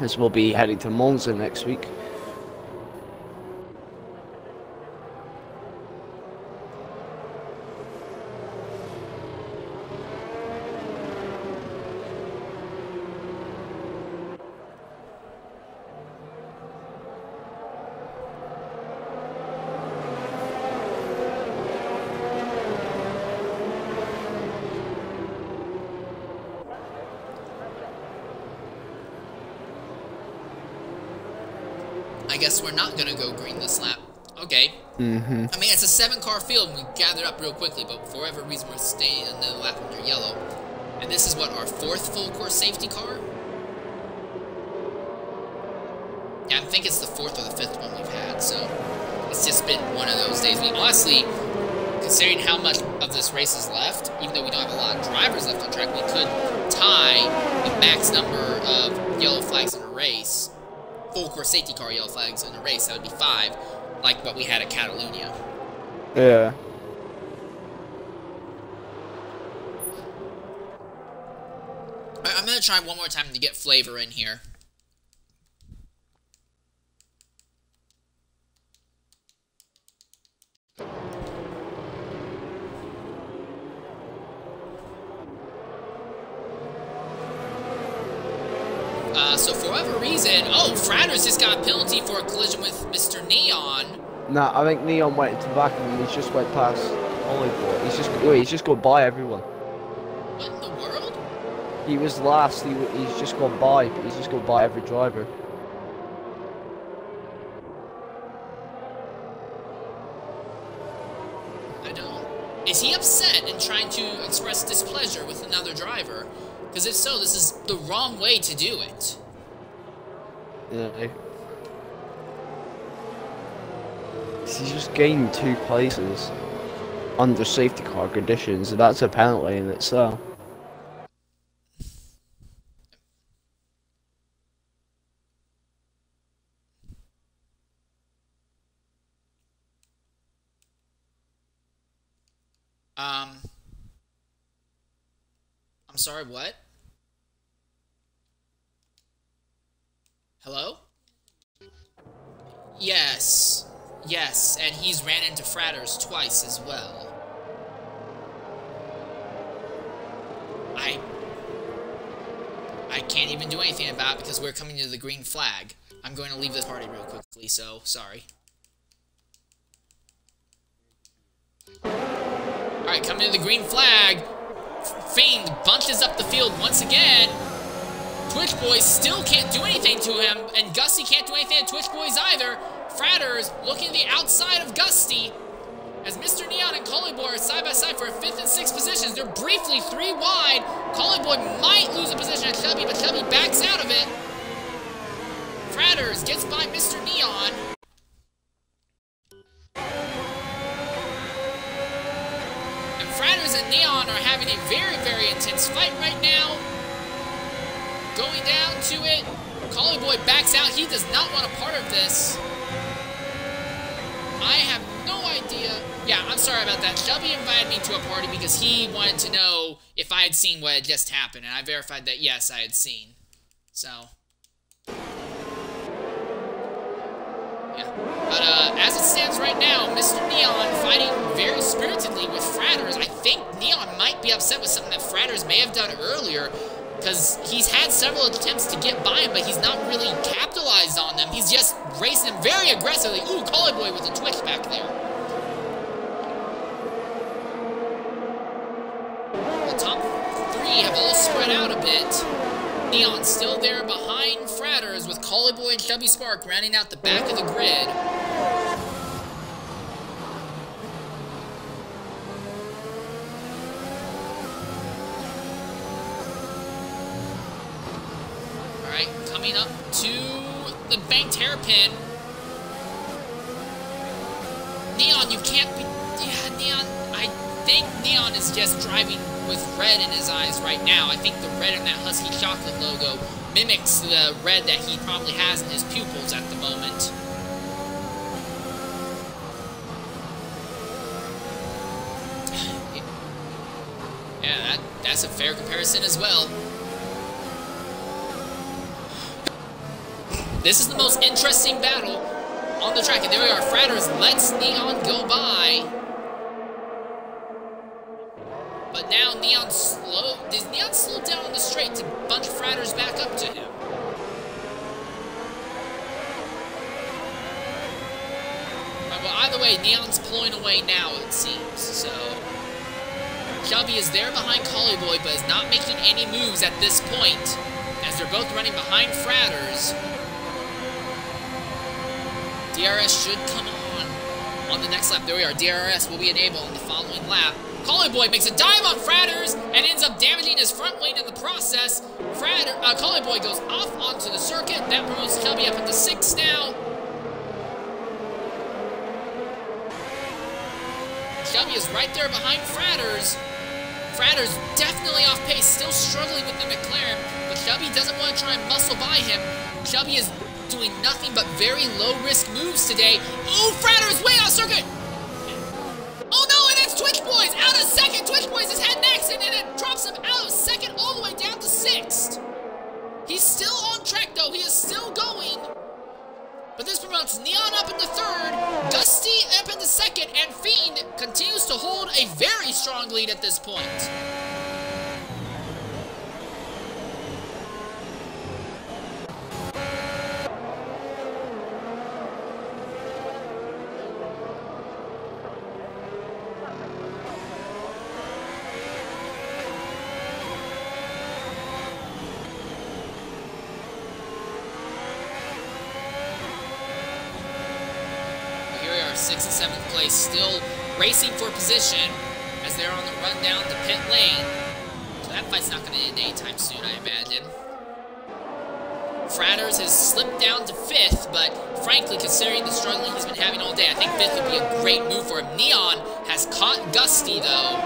As we'll be heading to Monza next week. We're not gonna go green this lap. Okay. Mm-hmm. I mean, it's a seven-car field, and we gathered up real quickly, but for whatever reason, we're staying in the lap under yellow. And this is what, our fourth full course safety car? Yeah, I think it's the fourth or the fifth one we've had, so it's just been one of those days. We honestly, considering how much of this race is left, even though we don't have a lot of drivers left on track, we could tie the max number of yellow flags in a race, full course safety car yellow flags in a race. That would be five, like what we had at Catalunya. Yeah. I- I'm gonna try one more time to get flavor in here. Uh, so for whatever reason, oh, Fratters just got a penalty for a collision with Mr. Neon. Nah, I think Neon went to the back and he's just went past Hollywood. He's just wait, he's just gone by everyone. What in the world? He was last. He, he's just gone by. but He's just gone by every driver. I don't. Is he upset and trying to express displeasure with another driver? Because if so, this is the wrong way to do it. Yeah. He's just gained two places under safety car conditions, and that's a penalty in itself. Um. I'm sorry, what? Hello? Yes. Yes, and he's ran into Fratters twice as well. I... I can't even do anything about because we're coming to the green flag. I'm going to leave this party real quickly, so sorry. Alright, coming to the green flag. Fiend bunches up the field once again. Twitch Boys still can't do anything to him, and Gusty can't do anything to Twitch Boys either. Fratters looking to the outside of Gusty. As Mr. Neon and Collie are side by side for fifth and sixth positions, they're briefly three wide. Collie might lose a position at Chubby, but Chubby backs out of it. Fratters gets by Mr. Neon. And and Neon are having a very, very intense fight right now. Going down to it. Collie Boy backs out. He does not want a part of this. I have no idea. Yeah, I'm sorry about that. Shelby invited me to a party because he wanted to know if I had seen what had just happened, and I verified that yes, I had seen. So. But uh, as it stands right now, Mr. Neon fighting very spiritedly with Fratters. I think Neon might be upset with something that Fratters may have done earlier, because he's had several attempts to get by him, but he's not really capitalized on them. He's just racing them very aggressively. Ooh, Collie Boy with a twitch back there. The top three have all spread out a bit. Neon still there behind Fratters with Collie Boy and Chubby Spark rounding out the back of the grid. Alright, coming up to the banked hairpin. Neon, you can't be... Yeah, Neon, I think Neon is just driving with red in his eyes right now. I think the red in that Husky Chocolate logo mimics the red that he probably has in his pupils at the moment. [SIGHS] Yeah, that, that's a fair comparison as well. This is the most interesting battle on the track. And there we are. Fratters lets Neon go by. But now Neon slow. Does Neon slow down on the straight to bunch Fratters back up to him? Well, either way, Neon's pulling away now, it seems. So. Chubby is there behind Collie Boy, but is not making any moves at this point. As they're both running behind Fratters. DRS should come on on the next lap. There we are. DRS will be enabled on the following lap. Collie Boy makes a dive on Fratters and ends up damaging his front wing in the process. Fratter, uh, Boy goes off onto the circuit. That promotes Shelby up into sixth now. Shelby is right there behind Fratters. Fratters definitely off pace, still struggling with the McLaren, but Shelby doesn't want to try and muscle by him. Shelby is doing nothing but very low-risk moves today. Oh, Fratters way off circuit! Oh no, and it's Twitch Boys out of second. Twitch Boys is heading next, and it drops him out of second all the way down to sixth. He's still on track though. He is still going. But this promotes Neon up into third, Dusty up into second, and Fiend continues to hold a very strong lead at this point. Here we are, sixth and seventh place, still racing for position as they're on the run down to pit lane. So that fight's not going to end anytime soon, I imagine. Fratters has slipped down to fifth, but frankly, considering the struggling he's been having all day, I think fifth would be a great move for him. Neon has caught Gusty, though.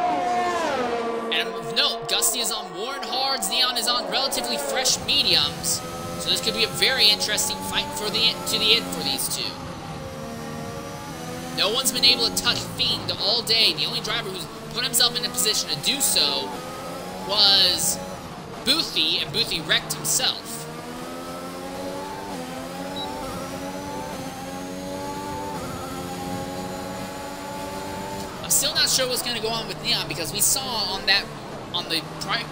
And of note, Gusty is on worn hards, Neon is on relatively fresh mediums. So this could be a very interesting fight for the to the end for these two. No one's been able to touch Fiend all day. The only driver who's put himself in a position to do so was Boothie, and Boothie wrecked himself. I'm still not sure what's going to go on with Neon because we saw on that on the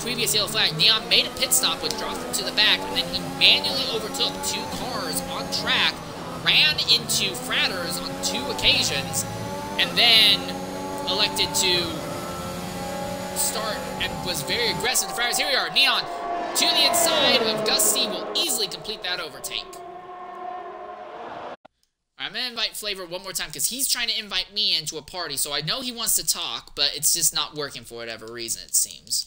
previous yellow flag, Neon made a pit stop which dropped him to the back, and then he manually overtook two cars on track, ran into Fratters on two occasions, and then elected to start and was very aggressive to Fratters. Here we are, Neon to the inside of Gusty will easily complete that overtake. I'm gonna invite Flavor one more time because he's trying to invite me into a party, so I know he wants to talk, but it's just not working for whatever reason, it seems.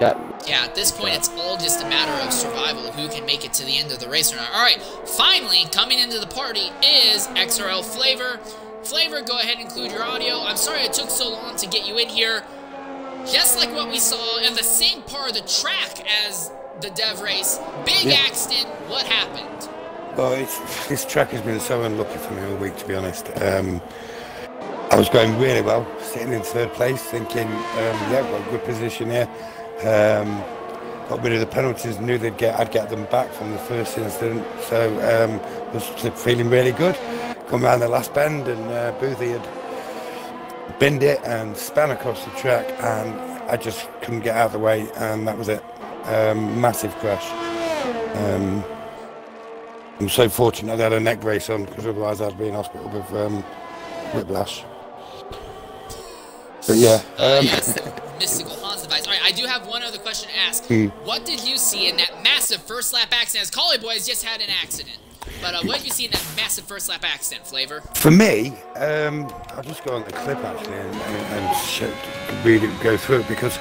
Yeah, Yeah, at this point, it's all just a matter of survival, who can make it to the end of the race or not. Alright, finally, coming into the party is XRL Flavor. Flavor, go ahead and include your audio. I'm sorry it took so long to get you in here. Just like what we saw in the same part of the track as the dev race. Big Yeah. accident. What happened? Well, it's, this track has been so unlucky for me all week, to be honest. Um, I was going really well, sitting in third place, thinking, um, yeah, got a good position here. Um, got rid of the penalties, knew they'd get, I'd get them back from the first incident, so um, was feeling really good. Come round the last bend, and uh, Boothie had binned it and span across the track, and I just couldn't get out of the way, and that was it. Um, massive crash. Um, I'm so fortunate I had a neck brace on because otherwise I'd be in hospital with um, whiplash. But yeah, um, yes, [LAUGHS] [LAUGHS] mystical Hans device. Alright, I do have one other question to ask. Hmm. What did you see in that massive first lap accident? As Collie Boy has just had an accident. But uh, what did you see in that massive first lap accident, Flavor? for me, um, I'll just go on the clip actually and, and, and read it, go through it because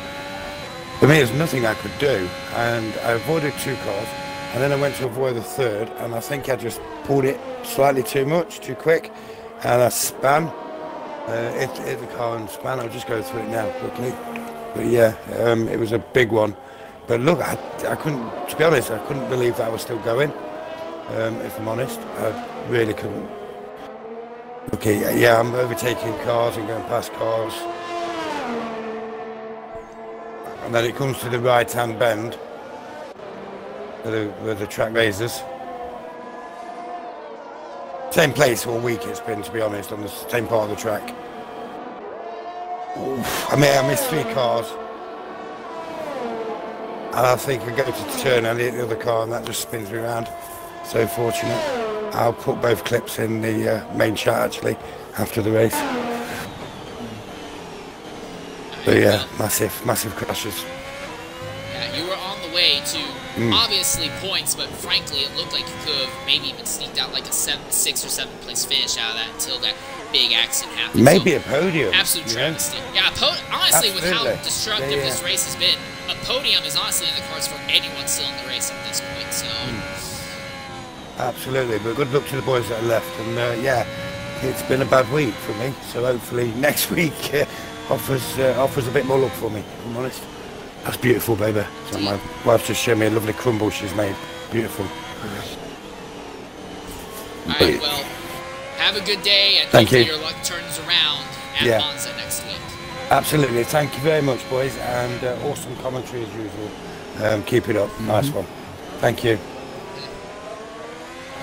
for me there's nothing I could do and I avoided two cars and then I went to avoid the third and I think I just pulled it slightly too much, too quick and I span, uh, hit the car and span. I'll just go through it now quickly. But yeah, um, it was a big one. But look, I, I couldn't, to be honest, I couldn't believe that I was still going. Um, if I'm honest, I really couldn't. Okay, yeah, I'm overtaking cars and going past cars. And then it comes to the right-hand bend, where the, where the track raises. Same place all week it's been, to be honest, on the same part of the track. Oof, I mean, I missed three cars. And I think I go to turn and hit the other car and that just spins me around. So fortunate. I'll put both clips in the uh, main chat actually after the race. But yeah, massive, massive crashes. Yeah, you were on way to Mm. obviously points, but frankly, it looked like you could have maybe even sneaked out like a seven, six or seven place finish out of that until that big accident happened. Maybe So, a podium. absolute you know? travesty. Yeah, po- honestly, with how destructive Yeah, yeah. this race has been, a podium is honestly in the cards for anyone still in the race at this point. So. Mm. Absolutely, but good luck to the boys that are left. And uh, yeah, it's been a bad week for me. So hopefully [LAUGHS] next week uh, offers uh, offers a bit more luck for me. If I'm honest. That's beautiful, baby. So my wife just showed me a lovely crumble she's made. Beautiful. All right, well, have a good day, and Thank hopefully you. your luck turns around at Yeah. Monza next week. Absolutely. Thank you very much, boys, and uh, awesome commentary as usual. Um, keep it up. Nice one. Thank you.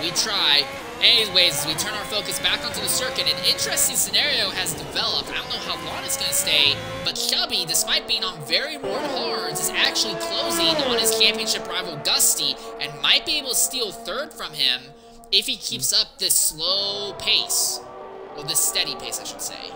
We try. Anyways, as we turn our focus back onto the circuit, an interesting scenario has developed. I don't know how long it's going to stay, but Chubby, despite being on very worn hards, is actually closing on his championship rival Gusty and might be able to steal third from him if he keeps up this slow pace. Well, this steady pace, I should say.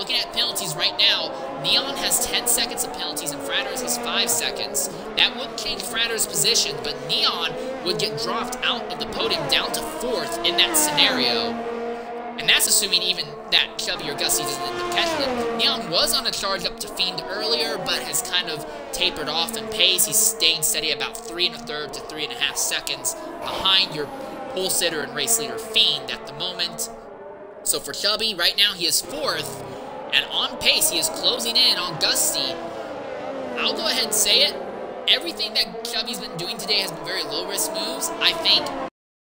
Looking at penalties right now, Neon has 10 seconds of penalties and Fratters has 5 seconds. That would change Fratters' position, but Neon would get dropped out of the podium down to 4th in that scenario. And that's assuming even that Chubby or Gussie doesn't end up catching. Neon was on a charge up to Fiend earlier, but has kind of tapered off in pace. He's staying steady about 3 and a third to 3.5 seconds behind your pole sitter and race leader Fiend at the moment. So for Chubby, right now he is 4th. And on pace, he is closing in on Gusty. I'll go ahead and say it. Everything that Chubby's been doing today has been very low-risk moves. I think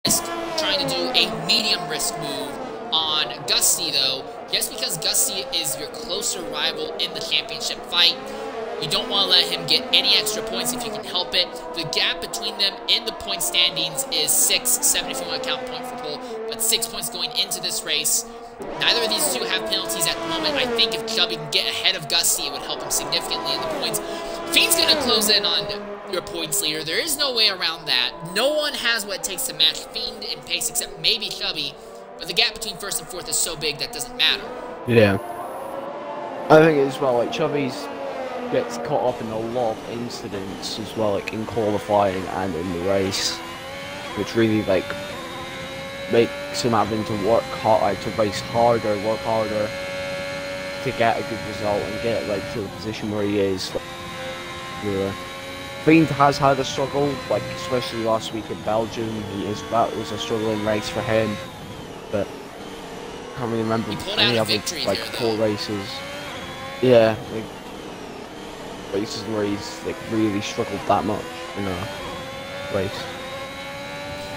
risk trying to do a medium-risk move on Gusty, though, just because Gusty is your closer rival in the championship fight. You don't want to let him get any extra points if you can help it. The gap between them in the point standings is 6, 7 if you want to count point for pole, but 6 points going into this race. Neither of these two have penalties at the moment. I think if Chubby can get ahead of Gusty, it would help him significantly in the points. Fiend's going to close in on your points leader. There is no way around that. No one has what it takes to match Fiend in pace except maybe Chubby, but the gap between first and fourth is so big that doesn't matter. Yeah. I think as well, like Chubby's gets caught up in a lot of incidents as well, like in qualifying and in the race, which really like makes him having to work hard, like, to race harder, work harder to get a good result and get like to the position where he is. Yeah. Fiend has had a struggle, like especially last week in Belgium. He is that was a struggling race for him, but I can't really remember any other like there, poor races. Yeah, like races where he's like really struggled that much in a race.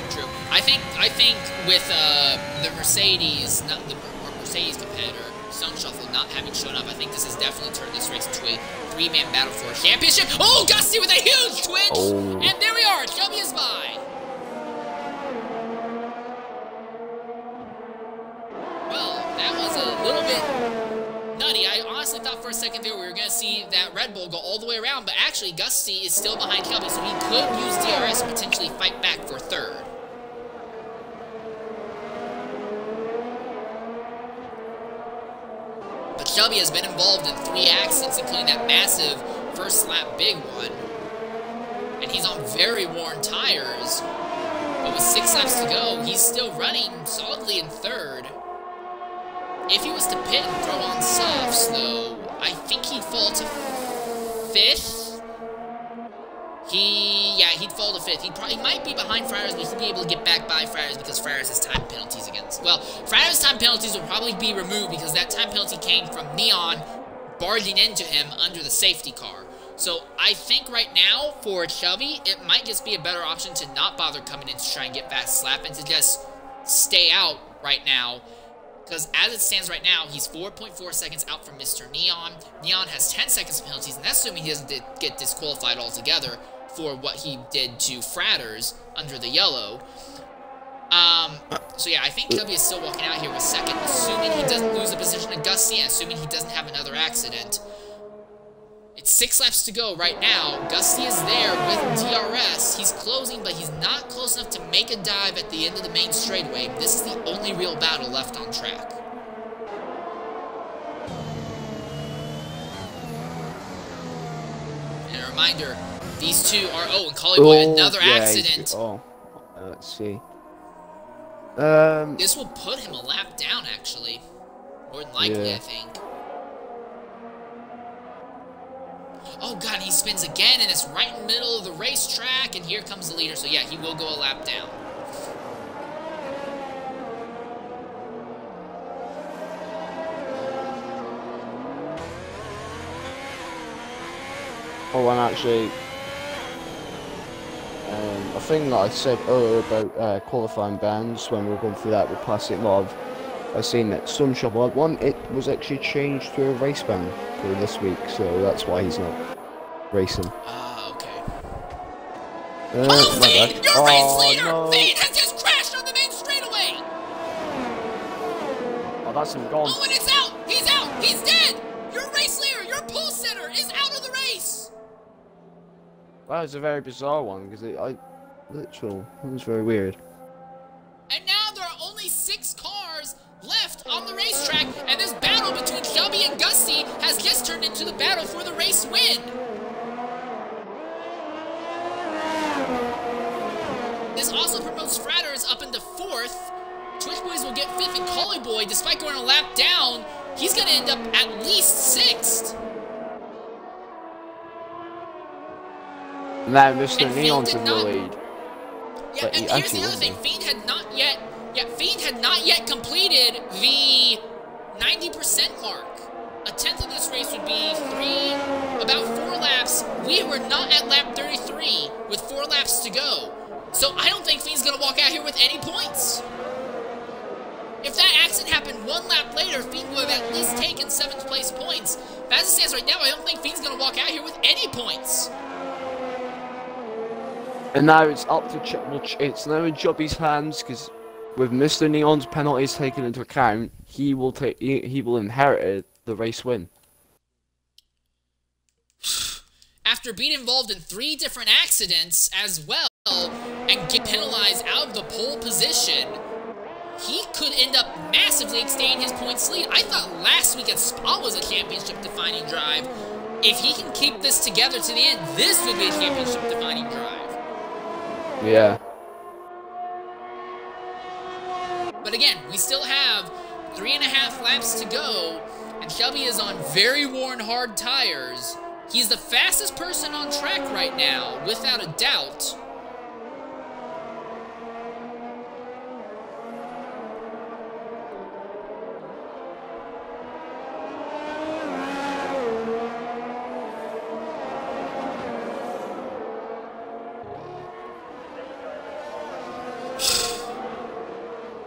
True. I think I think with uh, the Mercedes, not the Mercedes competitor, Stone Shuffle not having shown up, I think this has definitely turned this race into a three-man battle for a championship. Oh, Gusty with a huge twitch, Oh. and there we are. Chubby is by. Well, that was a little bit nutty. I honestly thought for a second there we were going to see that Red Bull go all the way around, but actually Gusty is still behind Chubby, so he could use DRS potentially fight back for third. Shelby has been involved in three accidents, including that massive first lap big one. And he's on very worn tires. But with six laps to go, he's still running solidly in third. If he was to pit and throw on softs, though, I think he'd fall to fifth. He, yeah, he'd fall to fifth. He'd probably, he might be behind Fratters, but he'd be able to get back by Fratters because Fratters has time penalties against. Well, Fratters' time penalties will probably be removed because that time penalty came from Neon barging into him under the safety car. So I think right now for Chubby, it might just be a better option to not bother coming in to try and get fast slap and to just stay out right now. Because as it stands right now, he's 4.4 seconds out from Mr. Neon. Neon has 10 seconds penalties, and that's assuming he doesn't get disqualified altogether for what he did to Fratters under the yellow. Um, so yeah, I think Chubby is still walking out here with second, assuming he doesn't lose a position to Gusty, and assuming he doesn't have another accident. It's six laps to go right now. Gusty is there with DRS. He's closing, but he's not close enough to make a dive at the end of the main straightaway. This is the only real battle left on track. And a reminder, these two are, oh, and Collie another yeah, accident. Oh, uh, let's see. Um, This will put him a lap down, actually. More than likely, Yeah. I think. Oh god, he spins again, and it's right in the middle of the racetrack, and here comes the leader. So yeah, he will go a lap down. oh, and actually, um, a thing that I said earlier about uh, qualifying bans when we were going through that with Plastic Love, I seen that Stone Shuffle one, it was actually changed to a race ban for this week, so that's why he's not racing. Ah, okay. Uh, Oh, my Vane! bad. Your Oh, race leader! no. Vane has just crashed on the main straightaway! Oh, that's him gone. Oh, and it's out! He's out! He's dead! That was a very bizarre one because I, literal, it was very weird. And now there are only six cars left on the racetrack, and this battle between Shelby and Gusty has just turned into the battle for the race win. This also promotes Fratters up into fourth. Twitch Boys will get fifth, and Collie Boy, despite going a lap down, he's gonna end up at least sixth. Now Mr. And Neon's in the not- lead. Yeah, But and he here's the other thing. Fiend had not yet, yeah, Fiend had not yet completed the 90% mark. A tenth of this race would be three, about four laps. We were not at lap 33 with four laps to go. So I don't think Fiend's gonna walk out here with any points. If that accident happened one lap later, Fiend would have at least taken seventh place points. But as it stands right now, I don't think Fiend's gonna walk out here with any points. And now it's up to Ch- it's now in Chubby's hands because with Mr. Neon's penalties taken into account, he will take he, he will inherit the race win. after being involved in three different accidents as well and get penalized out of the pole position, he could end up massively extending his points lead. I thought last week at Spa oh, was a championship defining drive. If he can keep this together to the end, this would be a championship defining drive. Yeah. But again, we still have three and a half laps to go, and Shelby is on very worn hard tires. He's the fastest person on track right now, without a doubt.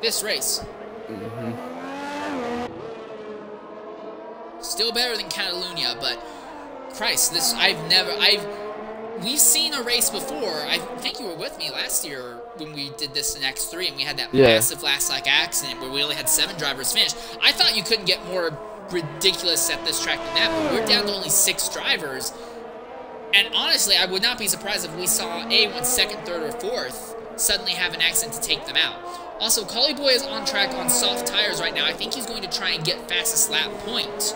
This race. Mm-hmm. Still better than Catalunya, but Christ, this I've never I've we've seen a race before. I think you were with me last year when we did this in X3 and we had that Yeah. massive last lap accident where we only had seven drivers finish. I thought you couldn't get more ridiculous at this track than that, but we're down to only six drivers. And honestly, I would not be surprised if we saw A1 second, third, or fourth suddenly have an accident to take them out. Also, Collie Boy is on track on soft tires right now. I think he's going to try and get fastest lap point.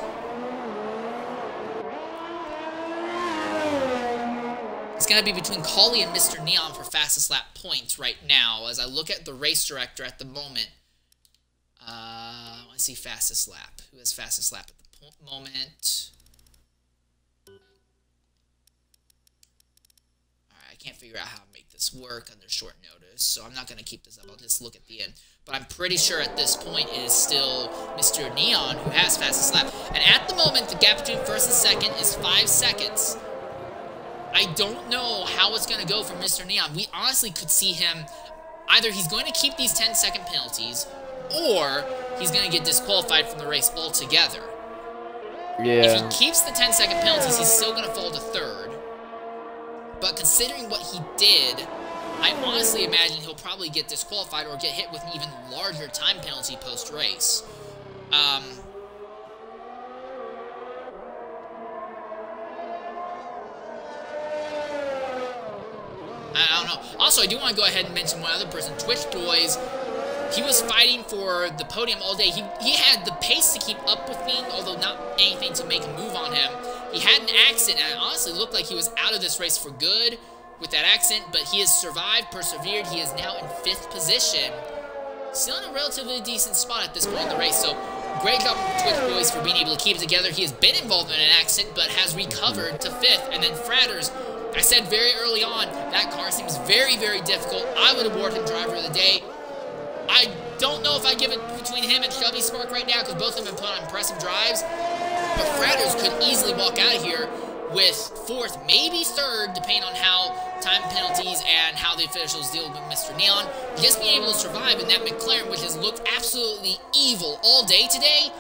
It's going to be between Collie and Mr. Neon for fastest lap points right now. As I look at the race director at the moment, uh, I want see fastest lap. Who has fastest lap at the moment? Alright, I can't figure out how to make this work under short notice, so I'm not going to keep this up. I'll just look at the end. But I'm pretty sure at this point it is still Mr. Neon who has fastest lap. And at the moment, the gap between first and second is 5 seconds. I don't know how it's going to go for Mr. Neon. We honestly could see him, either he's going to keep these 10 second penalties, or he's going to get disqualified from the race altogether. Yeah. If he keeps the 10 second penalties, he's still going to fall to third. But considering what he did, I honestly imagine he'll probably get disqualified or get hit with an even larger time penalty post race. Um, I, don't know. Also, I do want to go ahead and mention one other person, Twitch Boys. He was fighting for the podium all day. He, he had the pace to keep up with me, although not anything to make a move on him. He had an accident, and honestly looked like he was out of this race for good with that accident, but he has survived, persevered. He is now in fifth position. Still in a relatively decent spot at this point in the race, so great job Twitch Boys for being able to keep it together. He has been involved in an accident, but has recovered to fifth. And then Fratters, I said very early on, that car seems very, very difficult. I would award him driver of the day. I don't know if I give it between him and Shelby Spark right now because both of them have put on impressive drives. But Fratters could easily walk out of here with fourth, maybe third, depending on how time penalties and how the officials deal with Mr. Neon. Just being able to survive in that McLaren, which has looked absolutely evil all day today,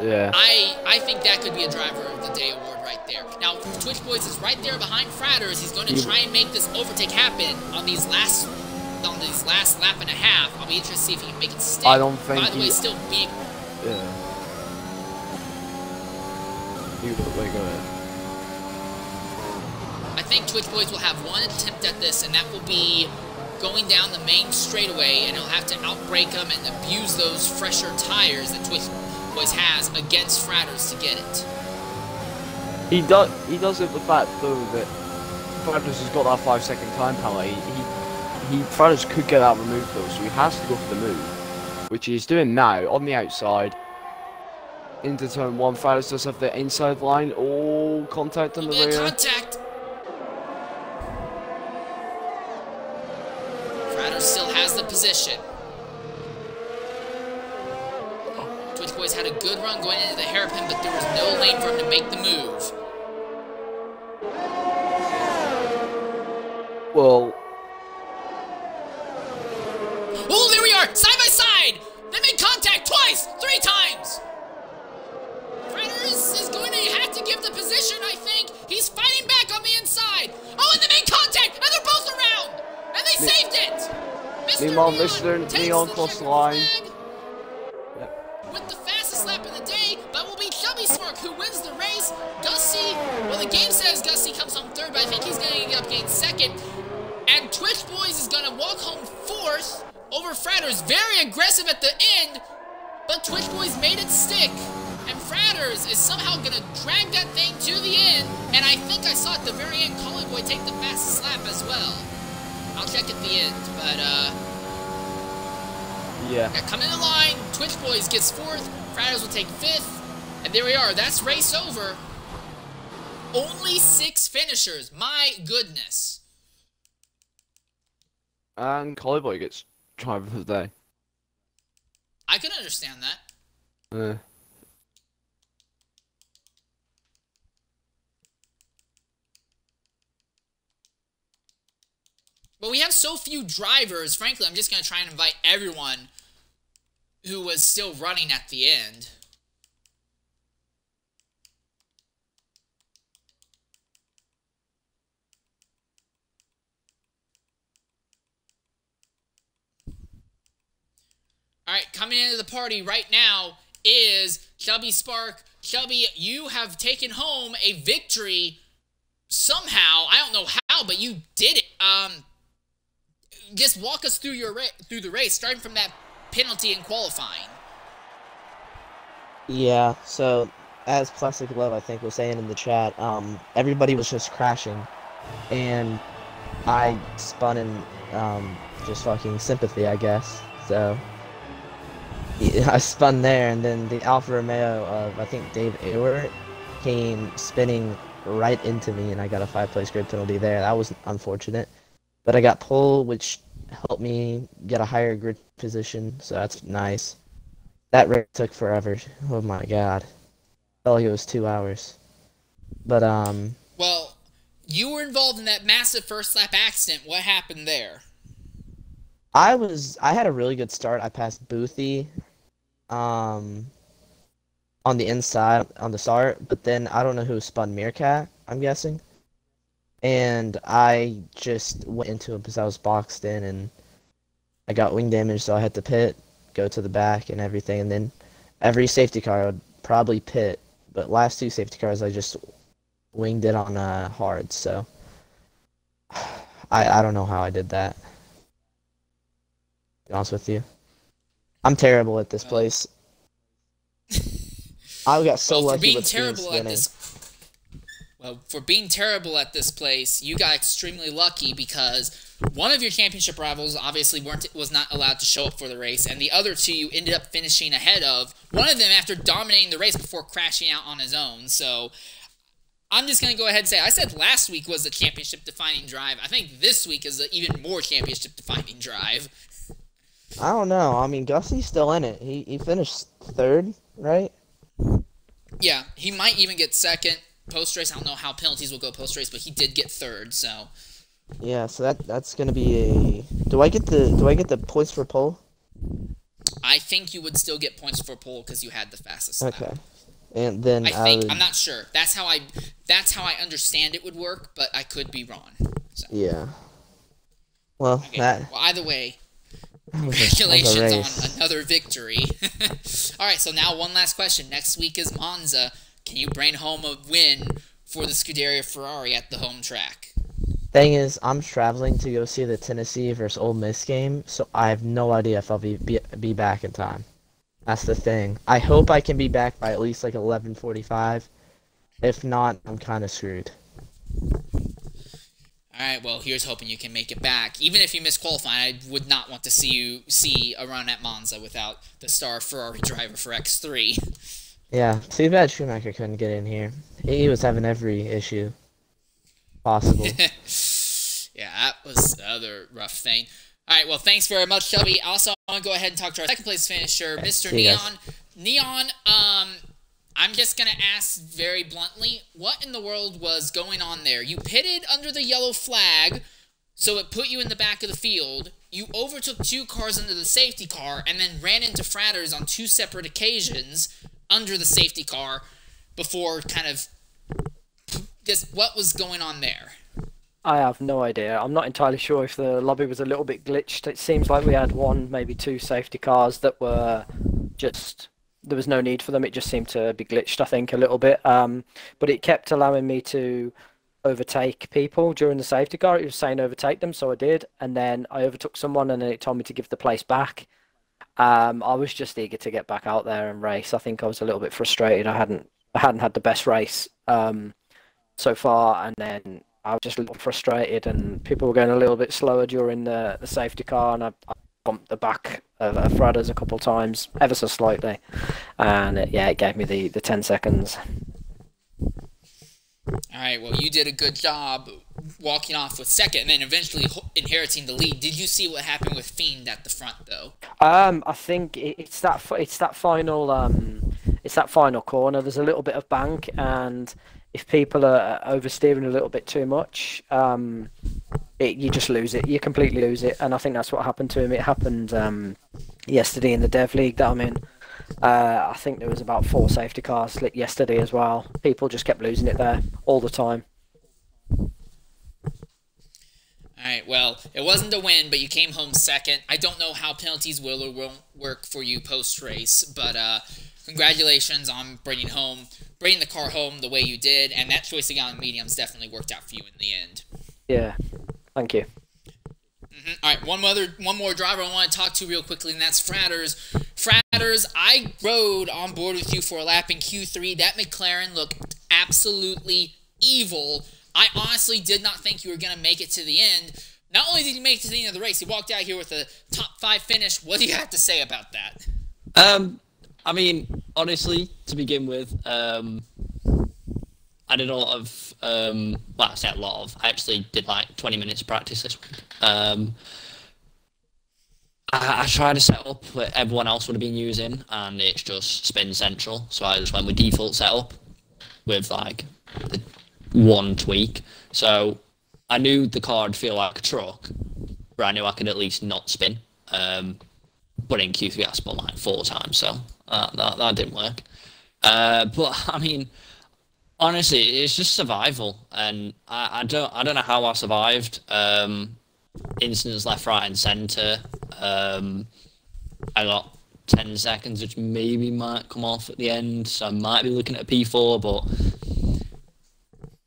Yeah. I I think that could be a driver of the day award right there. Now, Twitch Boys is right there behind Fratters. He's going to try and make this overtake happen on these last on these last lap and a half. I'll be interested to see if he can make it stick. I don't think By the way, still being Yeah. You go, like. I think Twitch Boys will have one attempt at this, and that will be going down the main straightaway, and he'll have to outbreak them and abuse those fresher tires that Twitch Boys has against Fratters to get it. He does. He does it with that though that Fratters has got that five second time penalty. He he Fratters could get that removed though, so he has to go for the move, which he's doing now on the outside. Into turn one, Fratters does have the inside line. All contact on the rear. contact. Fratters still has the position. Twitch Boys had a good run going into the hairpin, but there was no lane for him to make the move. Well, Oh, there we are! Side by side! They made contact twice! Three times! Fratters is going to have to give the position, I think. He's fighting back on the inside. Oh, and they made contact! And they're both around! And they saved it! Mr. Meanwhile, Neon Mr. Neon the crossed the line. flag With the fastest lap of the day, but will be Chubby Smirk who wins the race. Gussie, well, the game says Gussie comes home third, but I think he's going to get up gain second. And Twitch Boys is going to walk home fourth over Fratters. Very aggressive at the end, but Twitch Boys made it stick. And Fratters is somehow going to drag that thing to the end. And I think I saw at the very end Collie Boy take the fastest lap as well. I'll check at the end, but uh, yeah. yeah, coming in line, Twitch Boys gets fourth, Fratters will take fifth, and there we are. That's race over. Only six finishers. My goodness. And Collie Boy gets driver of the day. I can understand that. Uh, But we have so few drivers, frankly, I'm just going to try and invite everyone who was still running at the end. Alright, coming into the party right now is Chubby Spark. Chubby, you have taken home a victory somehow. I don't know how, but you did it. Um, just walk us through your through the race, starting from that penalty in qualifying. Yeah, so as Plastic Love I think was saying in the chat, um, everybody was just crashing, and I spun in um, just fucking sympathy, I guess. So [LAUGHS] I spun there, and then the Alfa Romeo of I think Dave Ewart came spinning right into me, and I got a five-place grid penalty there. That was unfortunate, but I got pole, which helped me get a higher grid position, so that's nice. That race took forever. Oh my god. Felt like it was two hours. But um Well, you were involved in that massive first lap accident. What happened there? I was I had a really good start. I passed Boothie um on the inside on the start, but then I don't know who spun Meerkat, I'm guessing. And I just went into it because I was boxed in and I got wing damage so I had to pit, go to the back and everything and then every safety car I would probably pit, but last two safety cars I just winged it on uh hard, so [SIGHS] I I don't know how I did that. To be honest with you, I'm terrible at this place. I got so well, for lucky being with teams terrible at this. Well, for being terrible at this place, you got extremely lucky because one of your championship rivals obviously weren't was not allowed to show up for the race, and the other two you ended up finishing ahead of. One of them after dominating the race before crashing out on his own. So I'm just gonna go ahead and say I said last week was the championship defining drive. I think this week is an even more championship defining drive. I don't know. I mean, Gussie's still in it. He he finished third, right? Yeah, he might even get second post race. I don't know how penalties will go post race, but he did get third. So. Yeah. So that that's gonna be a. Do I get the Do I get the points for pole? I think you would still get points for pole because you had the fastest lap. Okay. And then I think would- I'm not sure. That's how I that's how I understand it would work, but I could be wrong. So Yeah. Well, okay. that well, either way, [LAUGHS] that was a- that was a congratulations on another victory. [LAUGHS] All right, so now one last question. Next week is Monza. Can you bring home a win for the Scuderia Ferrari at the home track? Thing is, I'm traveling to go see the Tennessee versus Ole Miss game, so I have no idea if I'll be be, be back in time. That's the thing. I hope I can be back by at least like 11:45. If not, I'm kind of screwed. All right, well, here's hoping you can make it back. Even if you miss qualifying, I would not want to see you see a run at Monza without the star Ferrari driver for X3. [LAUGHS] Yeah, too bad Schumacher couldn't get in here. He was having every issue possible. [LAUGHS] yeah, that was the other rough thing. All right, well, thanks very much, Shelby. Also, I want to go ahead and talk to our second place finisher, Mr. Neon. Neon, um, I'm just gonna ask very bluntly, what in the world was going on there? You pitted under the yellow flag, so it put you in the back of the field. You overtook two cars under the safety car, and then ran into Fratters on two separate occasions under the safety car before kind of just what was going on there. I have no idea. I'm not entirely sure if the lobby was a little bit glitched. It seems like we had one, maybe two safety cars that were just there was no need for them. It just seemed to be glitched, I think, a little bit. Um, but it kept allowing me to overtake people during the safety car. It was saying overtake them, so I did, and then I overtook someone, and then it told me to give the place back. Um, I was just eager to get back out there and race. I think I was a little bit frustrated. I hadn't I hadn't had the best race um, so far, and then I was just a little frustrated, and people were going a little bit slower during the, the safety car, and I, I bumped the back of, of Fratters a couple of times, ever so slightly, and it, yeah, it gave me the, the 10 seconds. All right, well, you did a good job walking off with second and then eventually inheriting the lead. Did you see what happened with Fiend at the front, though? Um, I think it's that it's that final um, it's that final corner. There's a little bit of bank, and if people are oversteering a little bit too much, um, it, you just lose it. You completely lose it, and I think that's what happened to him. It happened um, yesterday in the Dev League that I'm in. Uh, I think there was about four safety cars slipped yesterday as well. People just kept losing it there all the time. All right, well, it wasn't a win, but you came home second. I don't know how penalties will or won't work for you post race, but uh, congratulations on bringing home, bringing the car home the way you did, and that choice of on mediums definitely worked out for you in the end. Yeah, thank you. Mhm. All right, one other, one more driver I want to talk to real quickly, and that's Fratters. Fratters, I rode on board with you for a lap in Q3. That McLaren looked absolutely evil. I honestly did not think you were going to make it to the end. Not only did you make it to the end of the race, you walked out here with a top five finish. What do you have to say about that? Um, I mean, honestly, to begin with, um, I did a lot of, um, well, I say a lot of. I actually did like 20 minutes practice this week. Um, I, I tried to set up what everyone else would have been using, and it's just spin central. So I just went with default setup with like the one tweak. So I knew the car would feel like a truck, but I knew I could at least not spin. Um, but in Q3 I spun like four times, so uh, that that didn't work. Uh, but [LAUGHS] I mean, honestly, it's just survival, and I, I don't I don't know how I survived. Um, incidents left, right, and centre. Um, I got ten seconds, which maybe might come off at the end, so I might be looking at a P4, but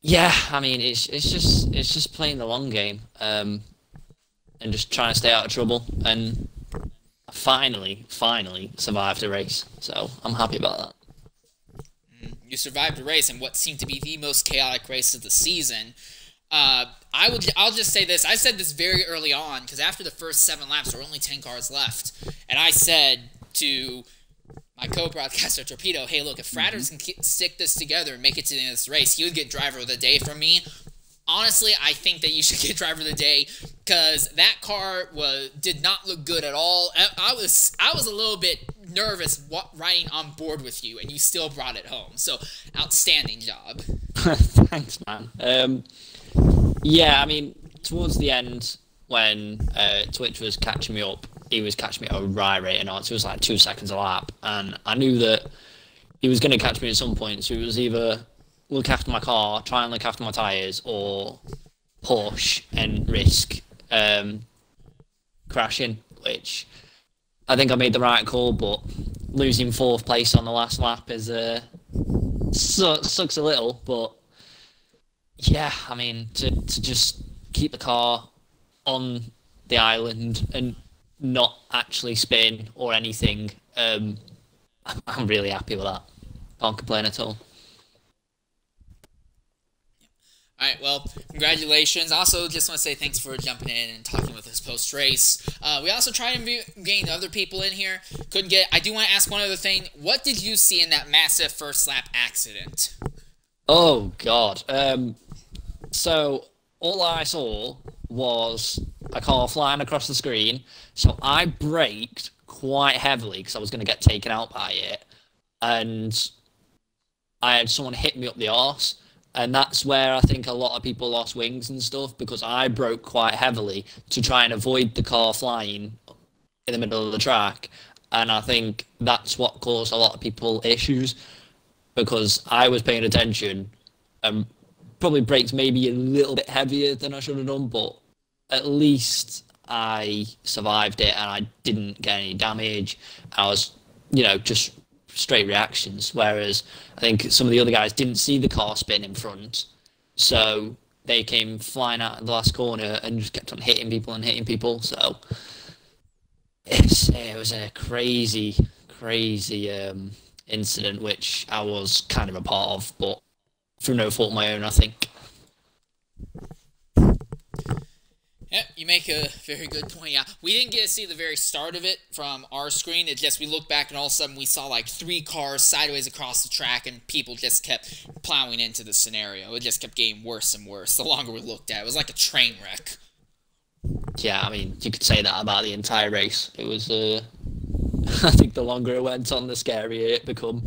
Yeah, I mean it's it's just it's just playing the long game, um, and just trying to stay out of trouble. And finally, finally survived the race, so I'm happy about that. You survived a race in what seemed to be the most chaotic race of the season. Uh, I would. I'll just say this. I said this very early on because after the first seven laps, there were only ten cars left, and I said to my co-broadcaster Torpedo, "Hey, look, if Fratters can ke- stick this together and make it to the end of this race, he would get driver of the day from me." Honestly, I think that you should [LAUGHS] get driver of the day because that car was did not look good at all. I, I was I was a little bit nervous riding on board with you, and you still brought it home. So, outstanding job. [LAUGHS] Thanks, man. Um, yeah, I mean, towards the end, when uh, Twitch was catching me up, he was catching me at a right rate, and it was like two seconds a lap, and I knew that he was going to catch me at some point. So it was either look after my car, try and look after my tires, or push and risk um, crashing. Which I think I made the right call, but losing fourth place on the last lap is uh, su- sucks a little, but yeah, I mean, to, to just keep the car on the island and not actually spin or anything, um, I'm, [LAUGHS] I'm really happy with that. Can't complain at all. All right, well, congratulations. Also, just want to say thanks for jumping in and talking with us post race. Uh, we also tried to gain other people in here. Couldn't get. I do want to ask one other thing. What did you see in that massive first lap accident? Oh God. Um, so all I saw was a car flying across the screen. So I braked quite heavily because I was going to get taken out by it, and I had someone hit me up the arse. And that's where I think a lot of people lost wings and stuff because I broke quite heavily to try and avoid the car flying in the middle of the track. And I think that's what caused a lot of people issues because I was paying attention and probably brakes maybe a little bit heavier than I should have done, but at least I survived it and I didn't get any damage. I was, you know, just straight reactions. Whereas I think some of the other guys didn't see the car spin in front, so they came flying out of the last corner and just kept on hitting people and hitting people. So it was a crazy, crazy um, incident which I was kind of a part of, but through no fault of my own, I think. Yeah, you make a very good point. Yeah, we didn't get to see the very start of it from our screen. It just we looked back and all of a sudden we saw like three cars sideways across the track, and people just kept plowing into the scenario. It just kept getting worse and worse the longer we looked at. It It was like a train wreck. Yeah, I mean, you could say that about the entire race. It was, uh, [LAUGHS] I think the longer it went on, the scarier it become.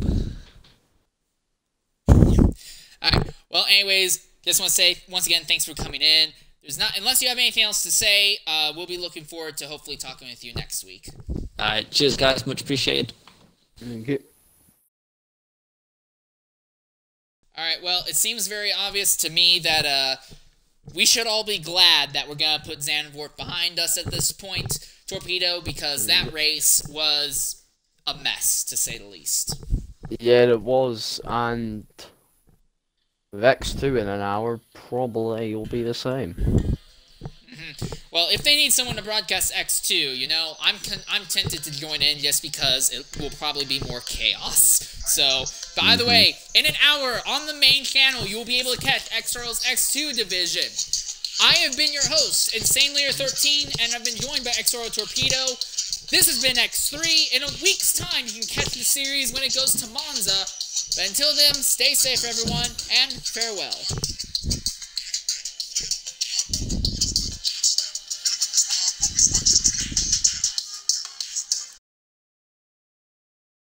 All right. Well, anyways, just want to say once again, thanks for coming in. There's not unless you have anything else to say. Uh, we'll be looking forward to hopefully talking with you next week. All right, cheers, guys. Much appreciated. Thank you. All right. Well, it seems very obvious to me that uh, we should all be glad that we're gonna put Zandvoort behind us at this point, Torpedo, because that race was a mess to say the least. Yeah, it was, and with X2 in an hour, probably will be the same. Mm-hmm. Well, if they need someone to broadcast X2, you know, I'm I'm tempted to join in just because it will probably be more chaos. So, by the mm-hmm. way, in an hour on the main channel, you will be able to catch XRL's X2 division. I have been your host, Insane Leader 13, and I've been joined by XRL Torpedo. This has been X3. In a week's time, you can catch the series when it goes to Monza. But until then, stay safe, everyone, and farewell.